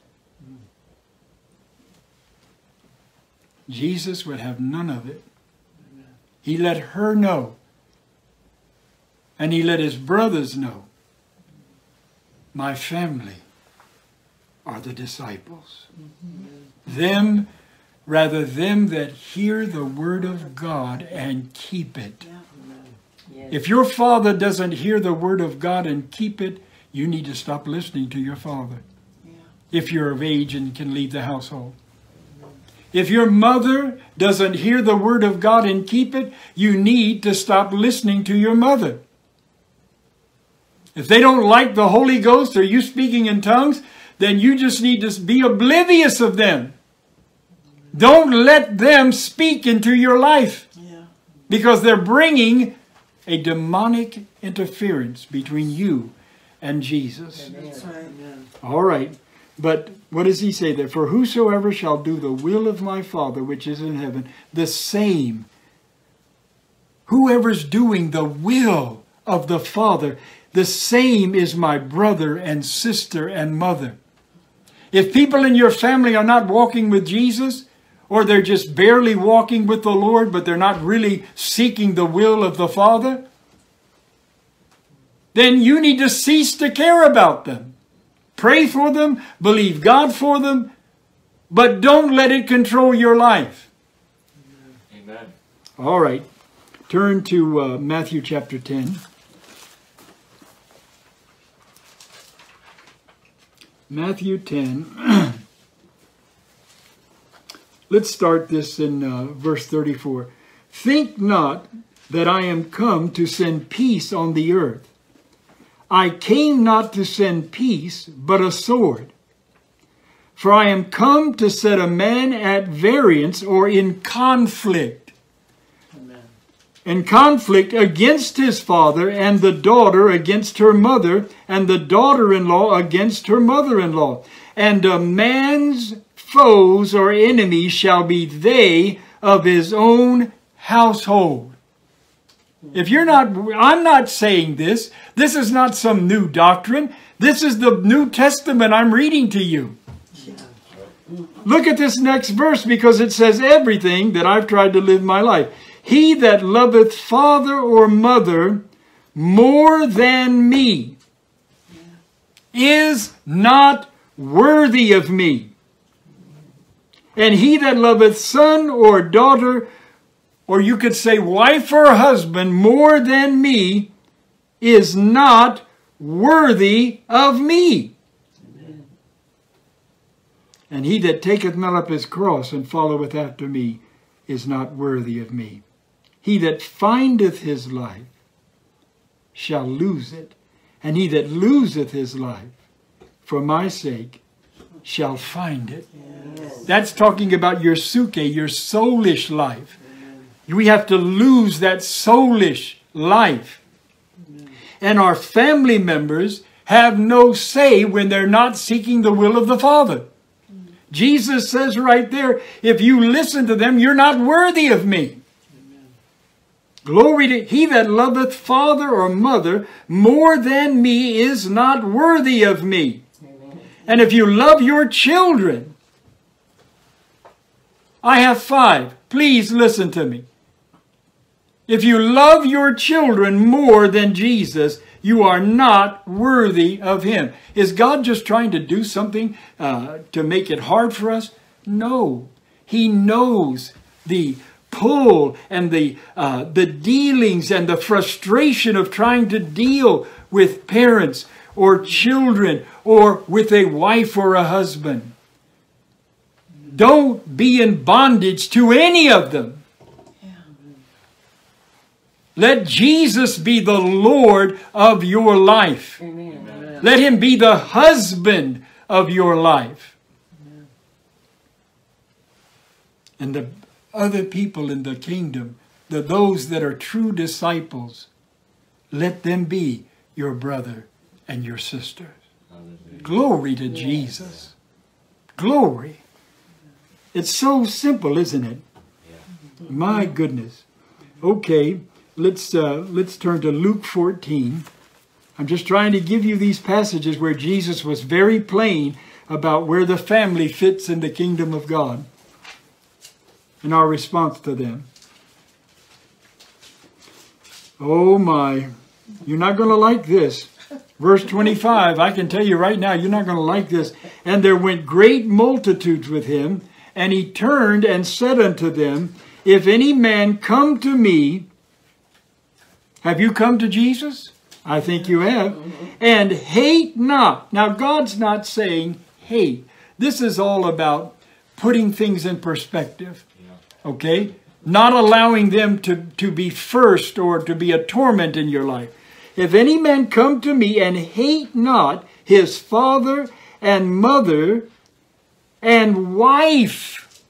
Jesus would have none of it. He let her know. And he let his brothers know. My family are the disciples. Them, rather them that hear the word of God and keep it. Yes. If your father doesn't hear the word of God and keep it, you need to stop listening to your father. Yeah. If you're of age and can leave the household. If your mother doesn't hear the word of God and keep it, you need to stop listening to your mother. If they don't like the Holy Ghost or you speaking in tongues, then you just need to be oblivious of them. Don't let them speak into your life Yeah. because they're bringing a demonic interference between you and Jesus. Amen. All right. But what does he say there? For whosoever shall do the will of my Father which is in heaven, the same. Whoever's doing the will of the Father, the same is my brother and sister and mother. If people in your family are not walking with Jesus, or they're just barely walking with the Lord, but they're not really seeking the will of the Father, then you need to cease to care about them. Pray for them, believe God for them, but don't let it control your life. Amen. All right. Turn to uh, Matthew chapter 10. Matthew 10. <clears throat> Let's start this in uh, verse 34. Think not that I am come to send peace on the earth. I came not to send peace, but a sword. For I am come to set a man at variance or in conflict. Amen. In conflict against his father, and the daughter against her mother, and the daughter in law against her mother in law. And a man's foes or enemies shall be they of his own household. If you're not, I'm not saying this. This is not some new doctrine. This is the New Testament I'm reading to you. Look at this next verse because it says everything that I've tried to live my life. He that loveth father or mother more than me is not worthy of me. And he that loveth son or daughter, or you could say wife or husband more than me, is not worthy of me. And he that taketh not up his cross and followeth after me is not worthy of me. He that findeth his life shall lose it, and he that loseth his life for my sake shall find it. Yes. That's talking about your psuche, your soulish life. We have to lose that soulish life. And our family members have no say when they're not seeking the will of the Father. Jesus says right there, if you listen to them, you're not worthy of me. Glory to he that loveth father or mother more than me is not worthy of me. Amen. And if you love your children, I have five. Please listen to me. If you love your children more than Jesus, you are not worthy of Him. Is God just trying to do something uh, to make it hard for us? No. He knows the pull and the, uh, the dealings and the frustration of trying to deal with parents or children or with a wife or a husband. Don't be in bondage to any of them. Let Jesus be the Lord of your life. Amen. Let him be the husband of your life. And the other people in the kingdom, the those that are true disciples, let them be your brother and your sister. Hallelujah. Glory to Jesus. Glory. It's so simple, isn't it? Yeah. My goodness. Okay, let's uh, let's turn to Luke 14. I'm just trying to give you these passages where Jesus was very plain about where the family fits in the kingdom of God and our response to them. Oh my, you're not going to like this. Verse 25, I can tell you right now, you're not going to like this. And there went great multitudes with him, and he turned and said unto them, If any man come to me, have you come to Jesus? I think you have. And hate not. Now, God's not saying hate. This is all about putting things in perspective. Okay? Not allowing them to, to be first or to be a torment in your life. If any man come to me and hate not his father and mother and wife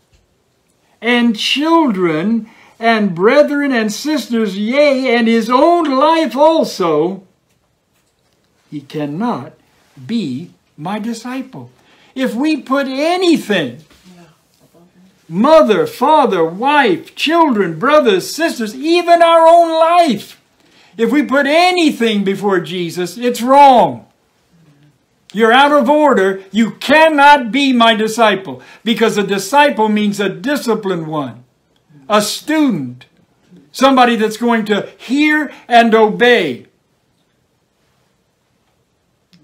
and children and brethren and sisters, yea, and his own life also, he cannot be my disciple. If we put anything, mother, father, wife, children, brothers, sisters, even our own life, if we put anything before Jesus, it's wrong. You're out of order. You cannot be my disciple because a disciple means a disciplined one, a student, somebody that's going to hear and obey.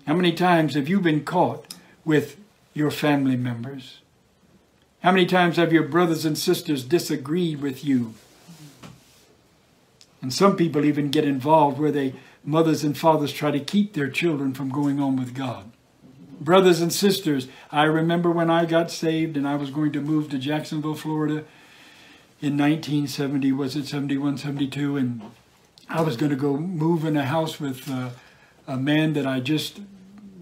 How many times have you been caught with your family members? How many times have your brothers and sisters disagreed with you? And some people even get involved where they, mothers and fathers, try to keep their children from going on with God. Brothers and sisters, I remember when I got saved and I was going to move to Jacksonville, Florida in 1970, was it 71, 72, and I was going to go move in a house with uh, a man that I just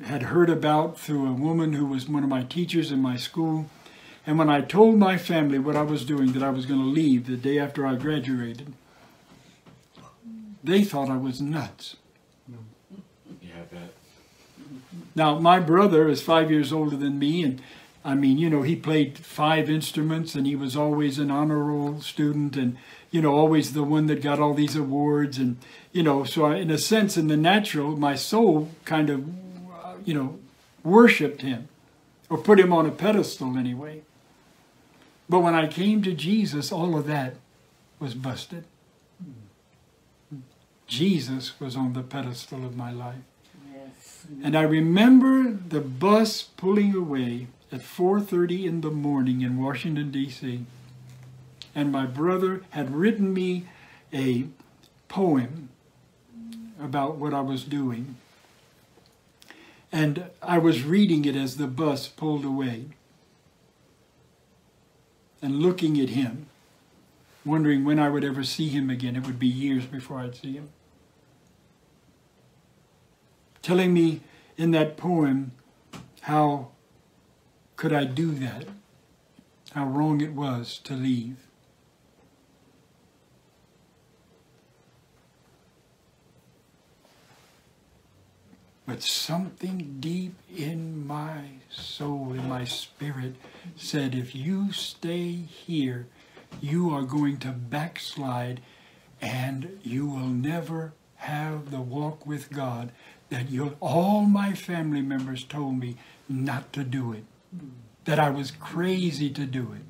had heard about through a woman who was one of my teachers in my school. And when I told my family what I was doing, that I was going to leave the day after I graduated, they thought I was nuts. Yeah, I bet. Now, my brother is five years older than me, and I mean, you know, he played five instruments and he was always an honor roll student and, you know, always the one that got all these awards. And, you know, so I, in a sense, in the natural, my soul kind of, uh, you know, worshiped him or put him on a pedestal anyway. But when I came to Jesus, all of that was busted. Jesus was on the pedestal of my life. Yes. And I remember the bus pulling away at 4:30 in the morning in Washington D.C. And my brother had written me a poem about what I was doing. And I was reading it as the bus pulled away. And looking at him, wondering when I would ever see him again. It would be years before I'd see him telling me in that poem how could I do that? How wrong it was to leave. But something deep in my soul, in my spirit, said, if you stay here, you are going to backslide and you will never have the walk with God that you all my family members told me not to do it that i was crazy to do it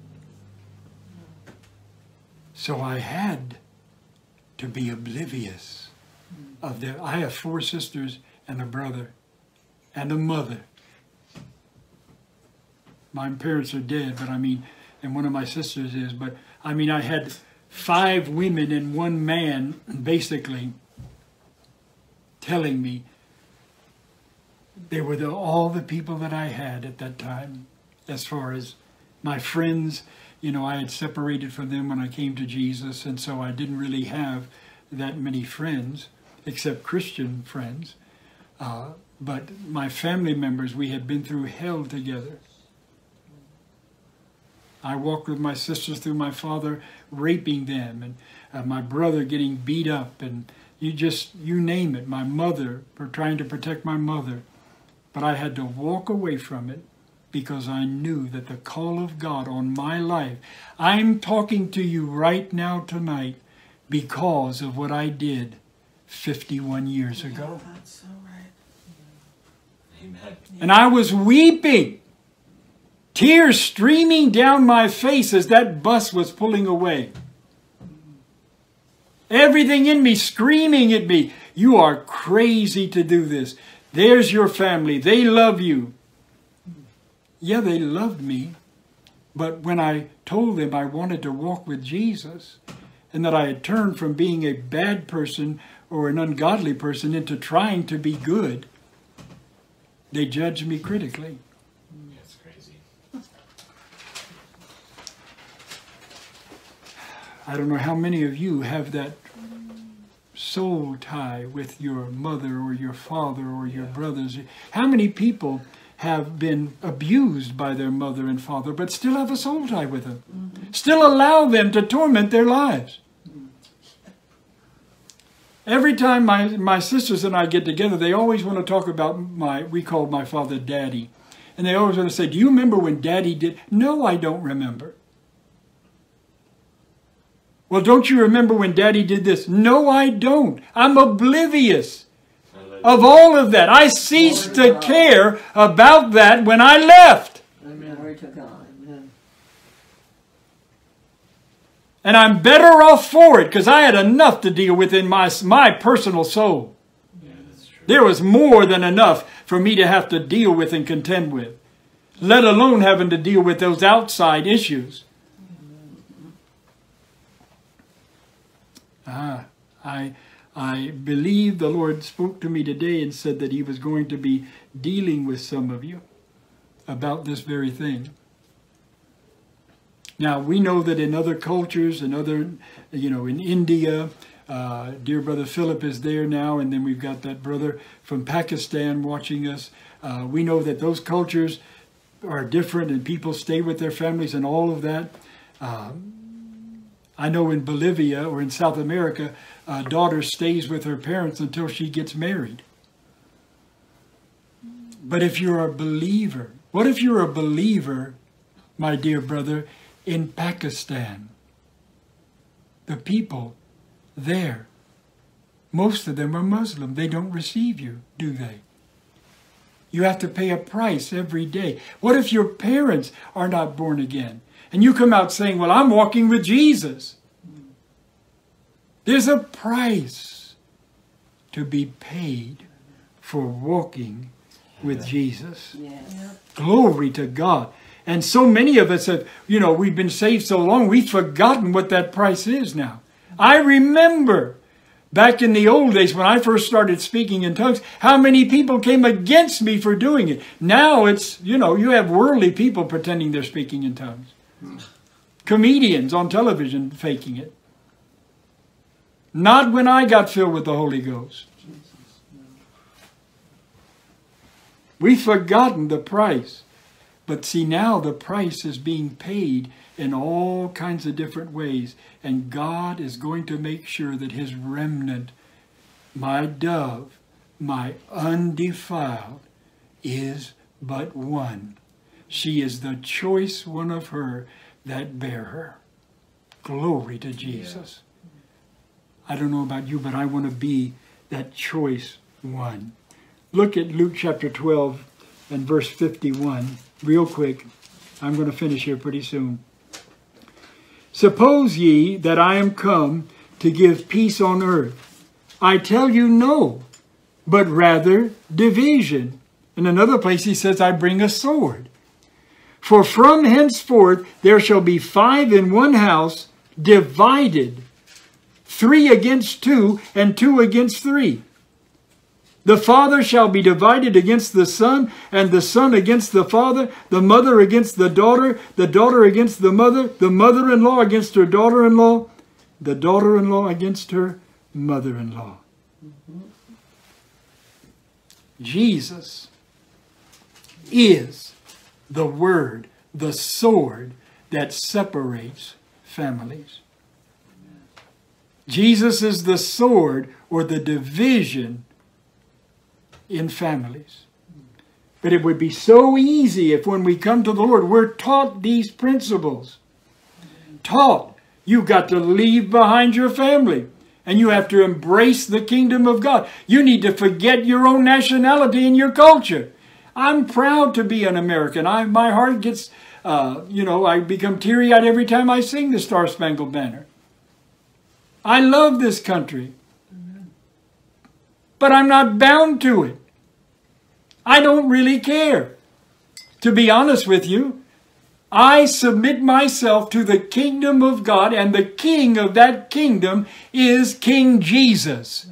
so i had to be oblivious of their. I have four sisters and a brother and a mother. My parents are dead, but I mean, and one of my sisters is, but I mean, I had five women and one man basically telling me they were the, all the people that I had at that time, as far as my friends. You know, I had separated from them when I came to Jesus, and so I didn't really have that many friends, except Christian friends. Uh, but my family members, we had been through hell together. I walked with my sisters through my father raping them, and uh, my brother getting beat up, and you just, you name it, my mother, for trying to protect my mother. But I had to walk away from it because I knew that the call of God on my life, I'm talking to you right now tonight because of what I did 51 years ago. Yeah, that's so right. Amen. And I was weeping, tears streaming down my face as that bus was pulling away. Everything in me screaming at me, You are crazy to do this. There's your family. They love you. Yeah, they loved me. But when I told them I wanted to walk with Jesus and that I had turned from being a bad person or an ungodly person into trying to be good, they judged me critically. That's crazy. I don't know how many of you have that soul tie with your mother or your father or your Yeah. brothers. How many people have been abused by their mother and father but still have a soul tie with them? Mm-hmm. Still allow them to torment their lives. Mm-hmm. Every time my, my sisters and I get together, they always want to talk about my, we called my father Daddy. And they always want to say, Do you remember when Daddy did? No, I don't remember. Well, don't you remember when Daddy did this? No, I don't. I'm oblivious of all of that. I ceased to care about that when I left. Amen. Glory to God. Amen. And I'm better off for it because I had enough to deal with in my, my personal soul. There was more than enough for me to have to deal with and contend with, let alone having to deal with those outside issues. Ah, I, I believe the Lord spoke to me today and said that He was going to be dealing with some of you about this very thing. Now, we know that in other cultures and other, you know, in India, uh, dear brother Philip is there now, and then we've got that brother from Pakistan watching us. Uh, we know that those cultures are different and people stay with their families and all of that. Um, I know in Bolivia or in South America, a daughter stays with her parents until she gets married. But if you're a believer, what if you're a believer, my dear brother, in Pakistan? The people there, most of them are Muslim. They don't receive you, do they? You have to pay a price every day. What if your parents are not born again? And you come out saying, Well, I'm walking with Jesus. There's a price to be paid for walking with Jesus. Yes. Glory to God. And so many of us have, you know, we've been saved so long, we've forgotten what that price is now. I remember back in the old days when I first started speaking in tongues, how many people came against me for doing it. Now it's, you know, you have worldly people pretending they're speaking in tongues, comedians on television faking it. Not when I got filled with the Holy Ghost. We've forgotten the price. But see, now the price is being paid in all kinds of different ways. And God is going to make sure that his remnant, my dove, my undefiled, is but one. She is the choice one of her that bear her. Glory to Jesus. I don't know about you, but I want to be that choice one. Look at Luke chapter 12 and verse 51, real quick. I'm going to finish here pretty soon. Suppose ye that I am come to give peace on earth. I tell you no, but rather division. In another place, he says, I bring a sword. For from henceforth there shall be five in one house, divided, three against two, and two against three. The father shall be divided against the son, and the son against the father, the mother against the daughter, the daughter against the mother, the mother in law against her daughter in law, the daughter in law against her mother in law. Jesus is the word, the sword that separates families. Jesus is the sword or the division in families. But it would be so easy if when we come to the Lord, we're taught these principles. Taught. You've got to leave behind your family and you have to embrace the kingdom of God. You need to forget your own nationality and your culture. I'm proud to be an American. I, my heart gets, uh, you know, I become teary eyed every time I sing the Star Spangled Banner. I love this country, but I'm not bound to it. I don't really care. To be honest with you, I submit myself to the kingdom of God, and the king of that kingdom is King Jesus.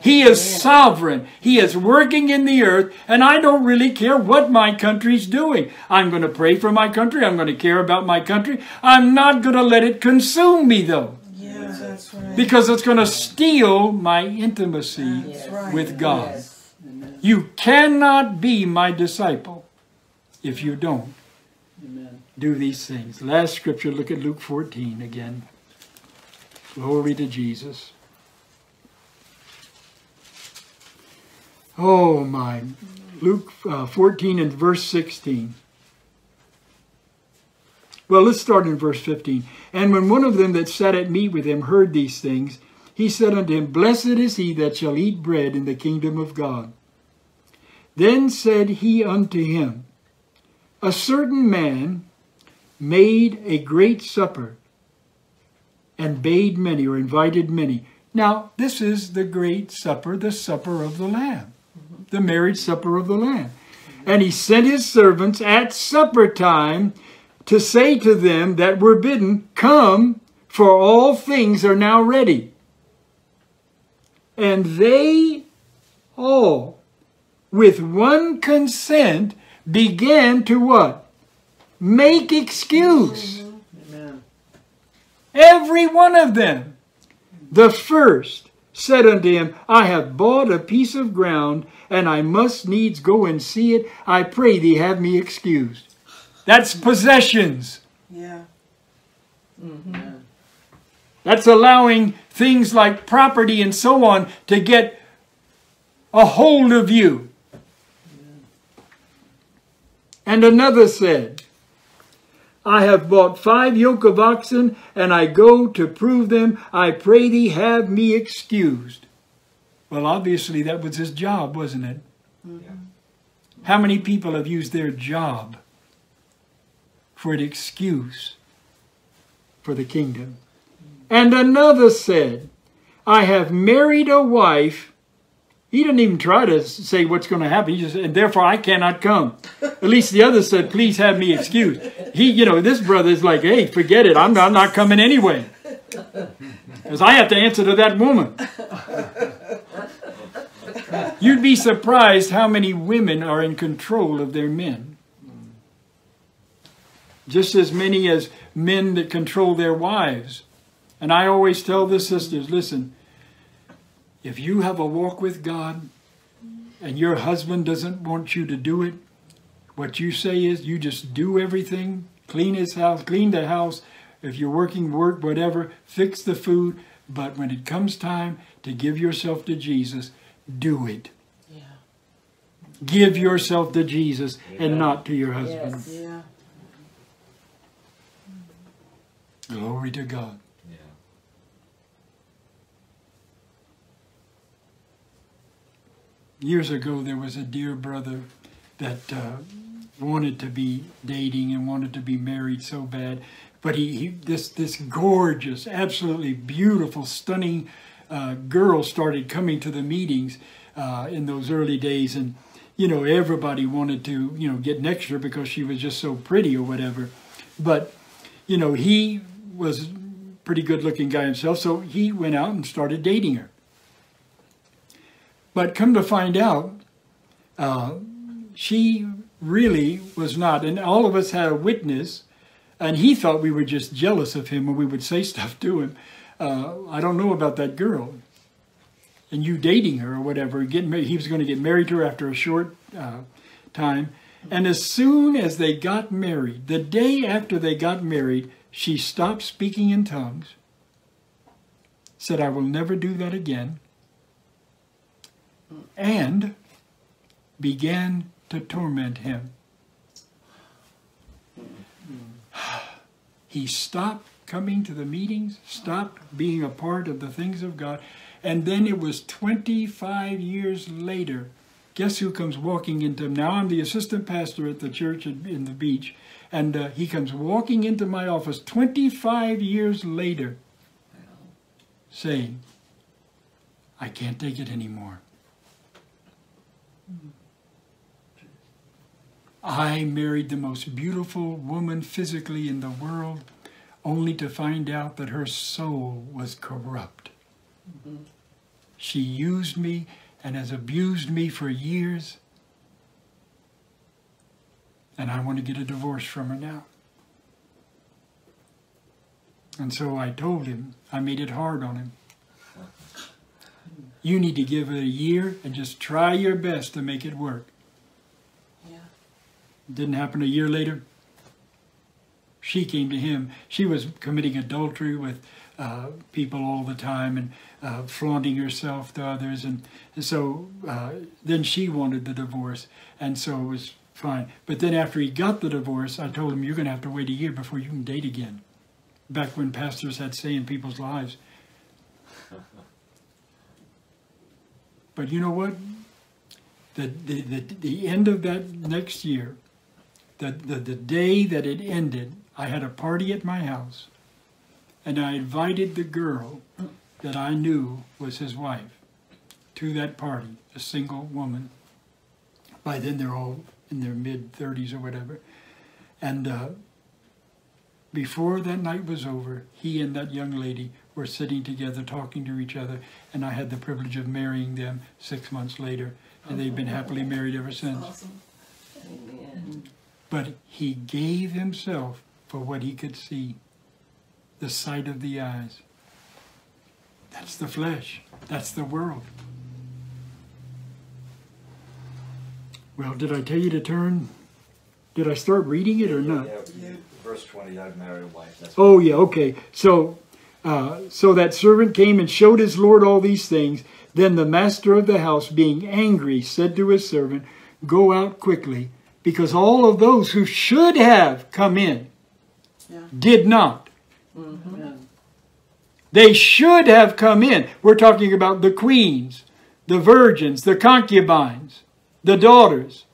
He is sovereign. He is working in the earth, and I don't really care what my country's doing. I'm going to pray for my country. I'm going to care about my country. I'm not going to let it consume me, though, Yeah, that's right. because it's going to steal my intimacy right. with God. Yes. You cannot be my disciple if you don't Amen. Do these things. Last scripture, look at Luke 14 again. Glory to Jesus. Oh my. Luke uh, 14 and verse 16. Well, let's start in verse 15. And when one of them that sat at meat with him heard these things, he said unto him, Blessed is he that shall eat bread in the kingdom of God. Then said he unto him, A certain man made a great supper and bade many or invited many. Now, this is the great supper, the supper of the Lamb, the marriage supper of the Lamb. And he sent his servants at supper time to say to them that were bidden, Come, for all things are now ready. And they all, with one consent, began to what? Make excuse. Amen. Every one of them. The first said unto him, I have bought a piece of ground, and I must needs go and see it. I pray thee have me excused. That's possessions. Yeah. Amen. That's allowing things like property and so on to get a hold of you. And another said, I have bought five yoke of oxen, and I go to prove them. I pray thee have me excused. Well, obviously, that was his job, wasn't it? How many people have used their job for an excuse for the kingdom? And another said, I have married a wife. He didn't even try to say what's going to happen. He just, and therefore I cannot come. At least the other said, please have me excused. He, you know, this brother is like, hey, forget it. I'm not, I'm not coming anyway. Because I have to answer to that woman. You'd be surprised how many women are in control of their men. Just as many as men that control their wives. And I always tell the sisters listen, if you have a walk with God and your husband doesn't want you to do it, what you say is you just do everything, clean his house, clean the house. If you're working, work, whatever, fix the food. But when it comes time to give yourself to Jesus, do it. Yeah. Give yourself to Jesus and not to your husband. Yes. Yeah. Glory to God. Years ago, there was a dear brother that uh, wanted to be dating and wanted to be married so bad, but he, he this this gorgeous, absolutely beautiful, stunning uh, girl started coming to the meetings uh, in those early days, and you know everybody wanted to you know get next to her because she was just so pretty or whatever. But you know he was pretty good looking guy himself, so he went out and started dating her. But come to find out, uh, she really was not. And all of us had a witness, and he thought we were just jealous of him when we would say <laughs> stuff to him. Uh, I don't know about that girl. And you dating her or whatever, getting married, he was going to get married to her after a short uh, time. And as soon as they got married, the day after they got married, she stopped speaking in tongues, said, I will never do that again, and began to torment him. He stopped coming to the meetings, stopped being a part of the things of God, and then it was 25 years later. Guess who comes walking into him? Now I'm the assistant pastor at the church in the beach, and uh, he comes walking into my office 25 years later saying, I can't take it anymore. I married the most beautiful woman physically in the world, only to find out that her soul was corrupt. Mm-hmm. She used me and has abused me for years, and I want to get a divorce from her now. And so I told him, I made it hard on him. You need to give it a year and just try your best to make it work. Didn't happen a year later. She came to him. She was committing adultery with uh, people all the time and uh, flaunting herself to others. And, and so uh, then she wanted the divorce. And so it was fine. But then after he got the divorce, I told him, You're going to have to wait a year before you can date again. Back when pastors had say in people's lives. <laughs> But you know what? The, the, the, the end of that next year, the, the, the day that it ended, I had a party at my house, and I invited the girl that I knew was his wife to that party, a single woman. By then, they're all in their mid 30s or whatever. And uh, before that night was over, he and that young lady were sitting together talking to each other, and I had the privilege of marrying them six months later, and they've been happily married ever since. Awesome. Amen. But he gave himself for what he could see the sight of the eyes. That's the flesh, that's the world. Well, did I tell you to turn? Did I start reading it or not? Yeah, verse 20, I've married a wife. That's Oh, yeah, okay. So, uh, so that servant came and showed his Lord all these things. Then the master of the house, being angry, said to his servant, Go out quickly because all of those who should have come in Yeah. did not. Mm-hmm. Amen. They should have come in. We're talking about the queens, the virgins, the concubines, the daughters.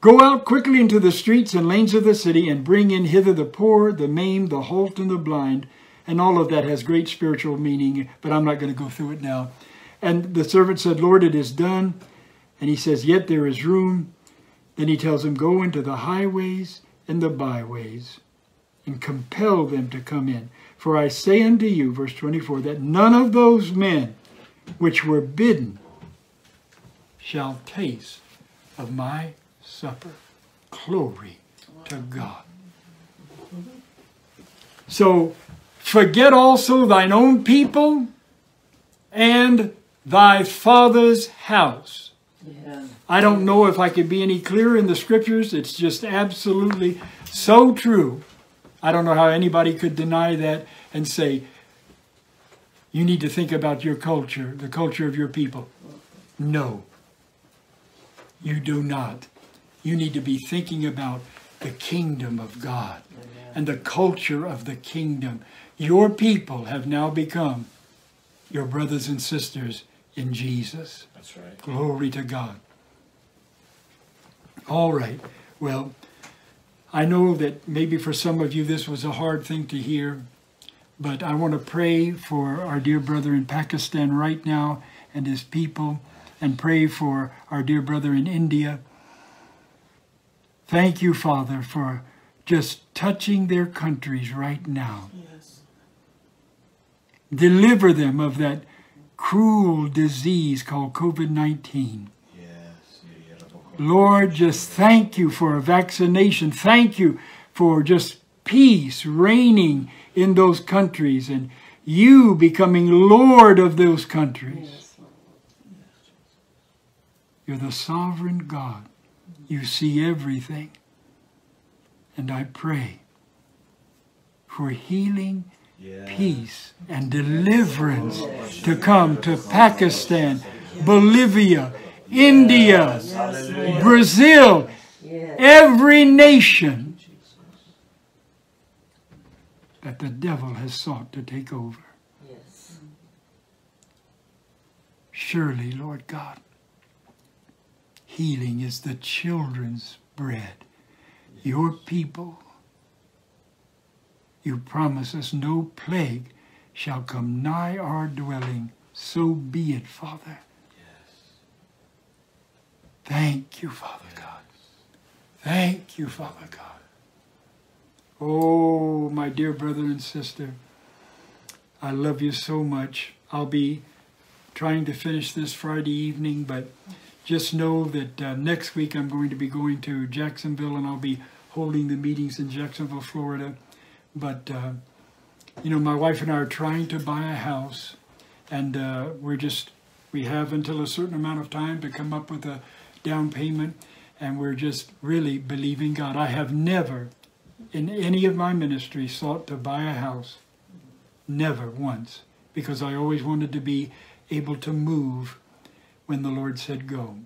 Go out quickly into the streets and lanes of the city and bring in hither the poor, the maimed, the halt, and the blind. And all of that has great spiritual meaning, but I'm not going to go through it now. And the servant said, Lord, it is done. And he says, Yet there is room. Then he tells them, Go into the highways and the byways and compel them to come in. For I say unto you, verse 24, that none of those men which were bidden shall taste of my supper. Glory to God. So forget also thine own people and thy father's house. Yeah. I don't know if I could be any clearer in the scriptures. It's just absolutely so true. I don't know how anybody could deny that and say, you need to think about your culture, the culture of your people. No, you do not. You need to be thinking about the kingdom of God and the culture of the kingdom. Your people have now become your brothers and sisters in Jesus. That's right. Glory to God. All right. Well, I know that maybe for some of you this was a hard thing to hear, but I want to pray for our dear brother in Pakistan right now and his people, and pray for our dear brother in India. Thank you, Father, for just touching their countries right now. Yes. Deliver them of that cruel disease called COVID 19. Yes. Lord, just thank you for a vaccination. Thank you for just peace reigning in those countries and you becoming Lord of those countries. You're the sovereign God. You see everything. And I pray for healing, Yes. peace, and deliverance to come to Pakistan, Bolivia, India, Brazil, every nation that the devil has sought to take over. Yes. Surely, Lord God, healing is the children's bread. Your people, you promise us no plague shall come nigh our dwelling. So be it, Father. Thank you, Father God. Thank you, Father God. Oh, my dear brother and sister, I love you so much. I'll be trying to finish this Friday evening, but just know that uh, next week I'm going to be going to Jacksonville and I'll be holding the meetings in Jacksonville, Florida. But, uh, you know, my wife and I are trying to buy a house, and uh, we're just, we have until a certain amount of time to come up with a down payment, and we're just really believing God. I have never, in any of my ministry, sought to buy a house. Never once. Because I always wanted to be able to move when the Lord said go.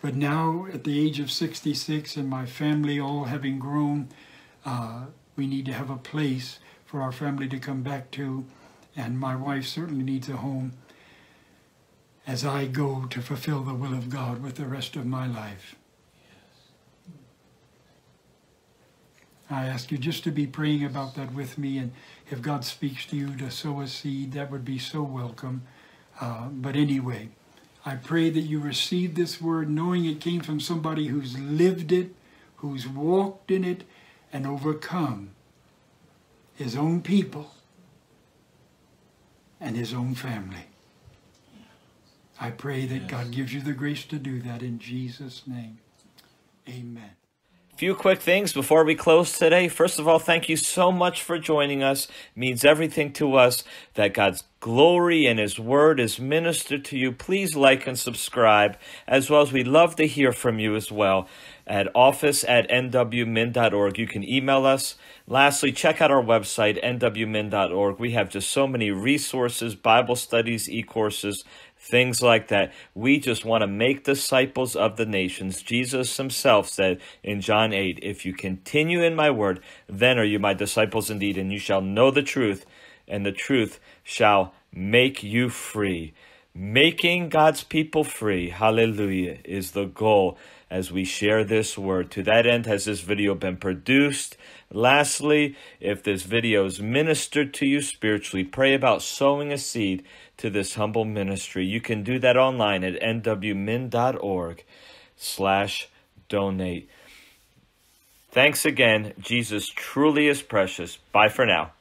But now, at the age of 66 and my family all having grown, uh, we need to have a place for our family to come back to. And my wife certainly needs a home as I go to fulfill the will of God with the rest of my life. I ask you just to be praying about that with me, and if God speaks to you to sow a seed, that would be so welcome. Uh, but anyway, I pray that you receive this word knowing it came from somebody who's lived it, who's walked in it, and overcome his own people and his own family. I pray that God gives you the grace to do that in Jesus' name. Amen. Few quick things before we close today. First of all, thank you so much for joining us. It means everything to us that God's glory and His Word is ministered to you. Please like and subscribe, as well as we love to hear from you as well at office at nwmin.org. You can email us. Lastly, check out our website, nwmin.org. We have just so many resources, Bible studies, e courses, things like that. We just want to make disciples of the nations. Jesus himself said in John 8, If you continue in my word, then are you my disciples indeed, and you shall know the truth, and the truth shall make you free. Making God's people free, hallelujah, is the goal as we share this word. To that end, has this video been produced? Lastly, if this video is ministered to you spiritually, pray about sowing a seed to this humble ministry. You can do that online at nwmin.org slash donate. Thanks again. Jesus truly is precious. Bye for now.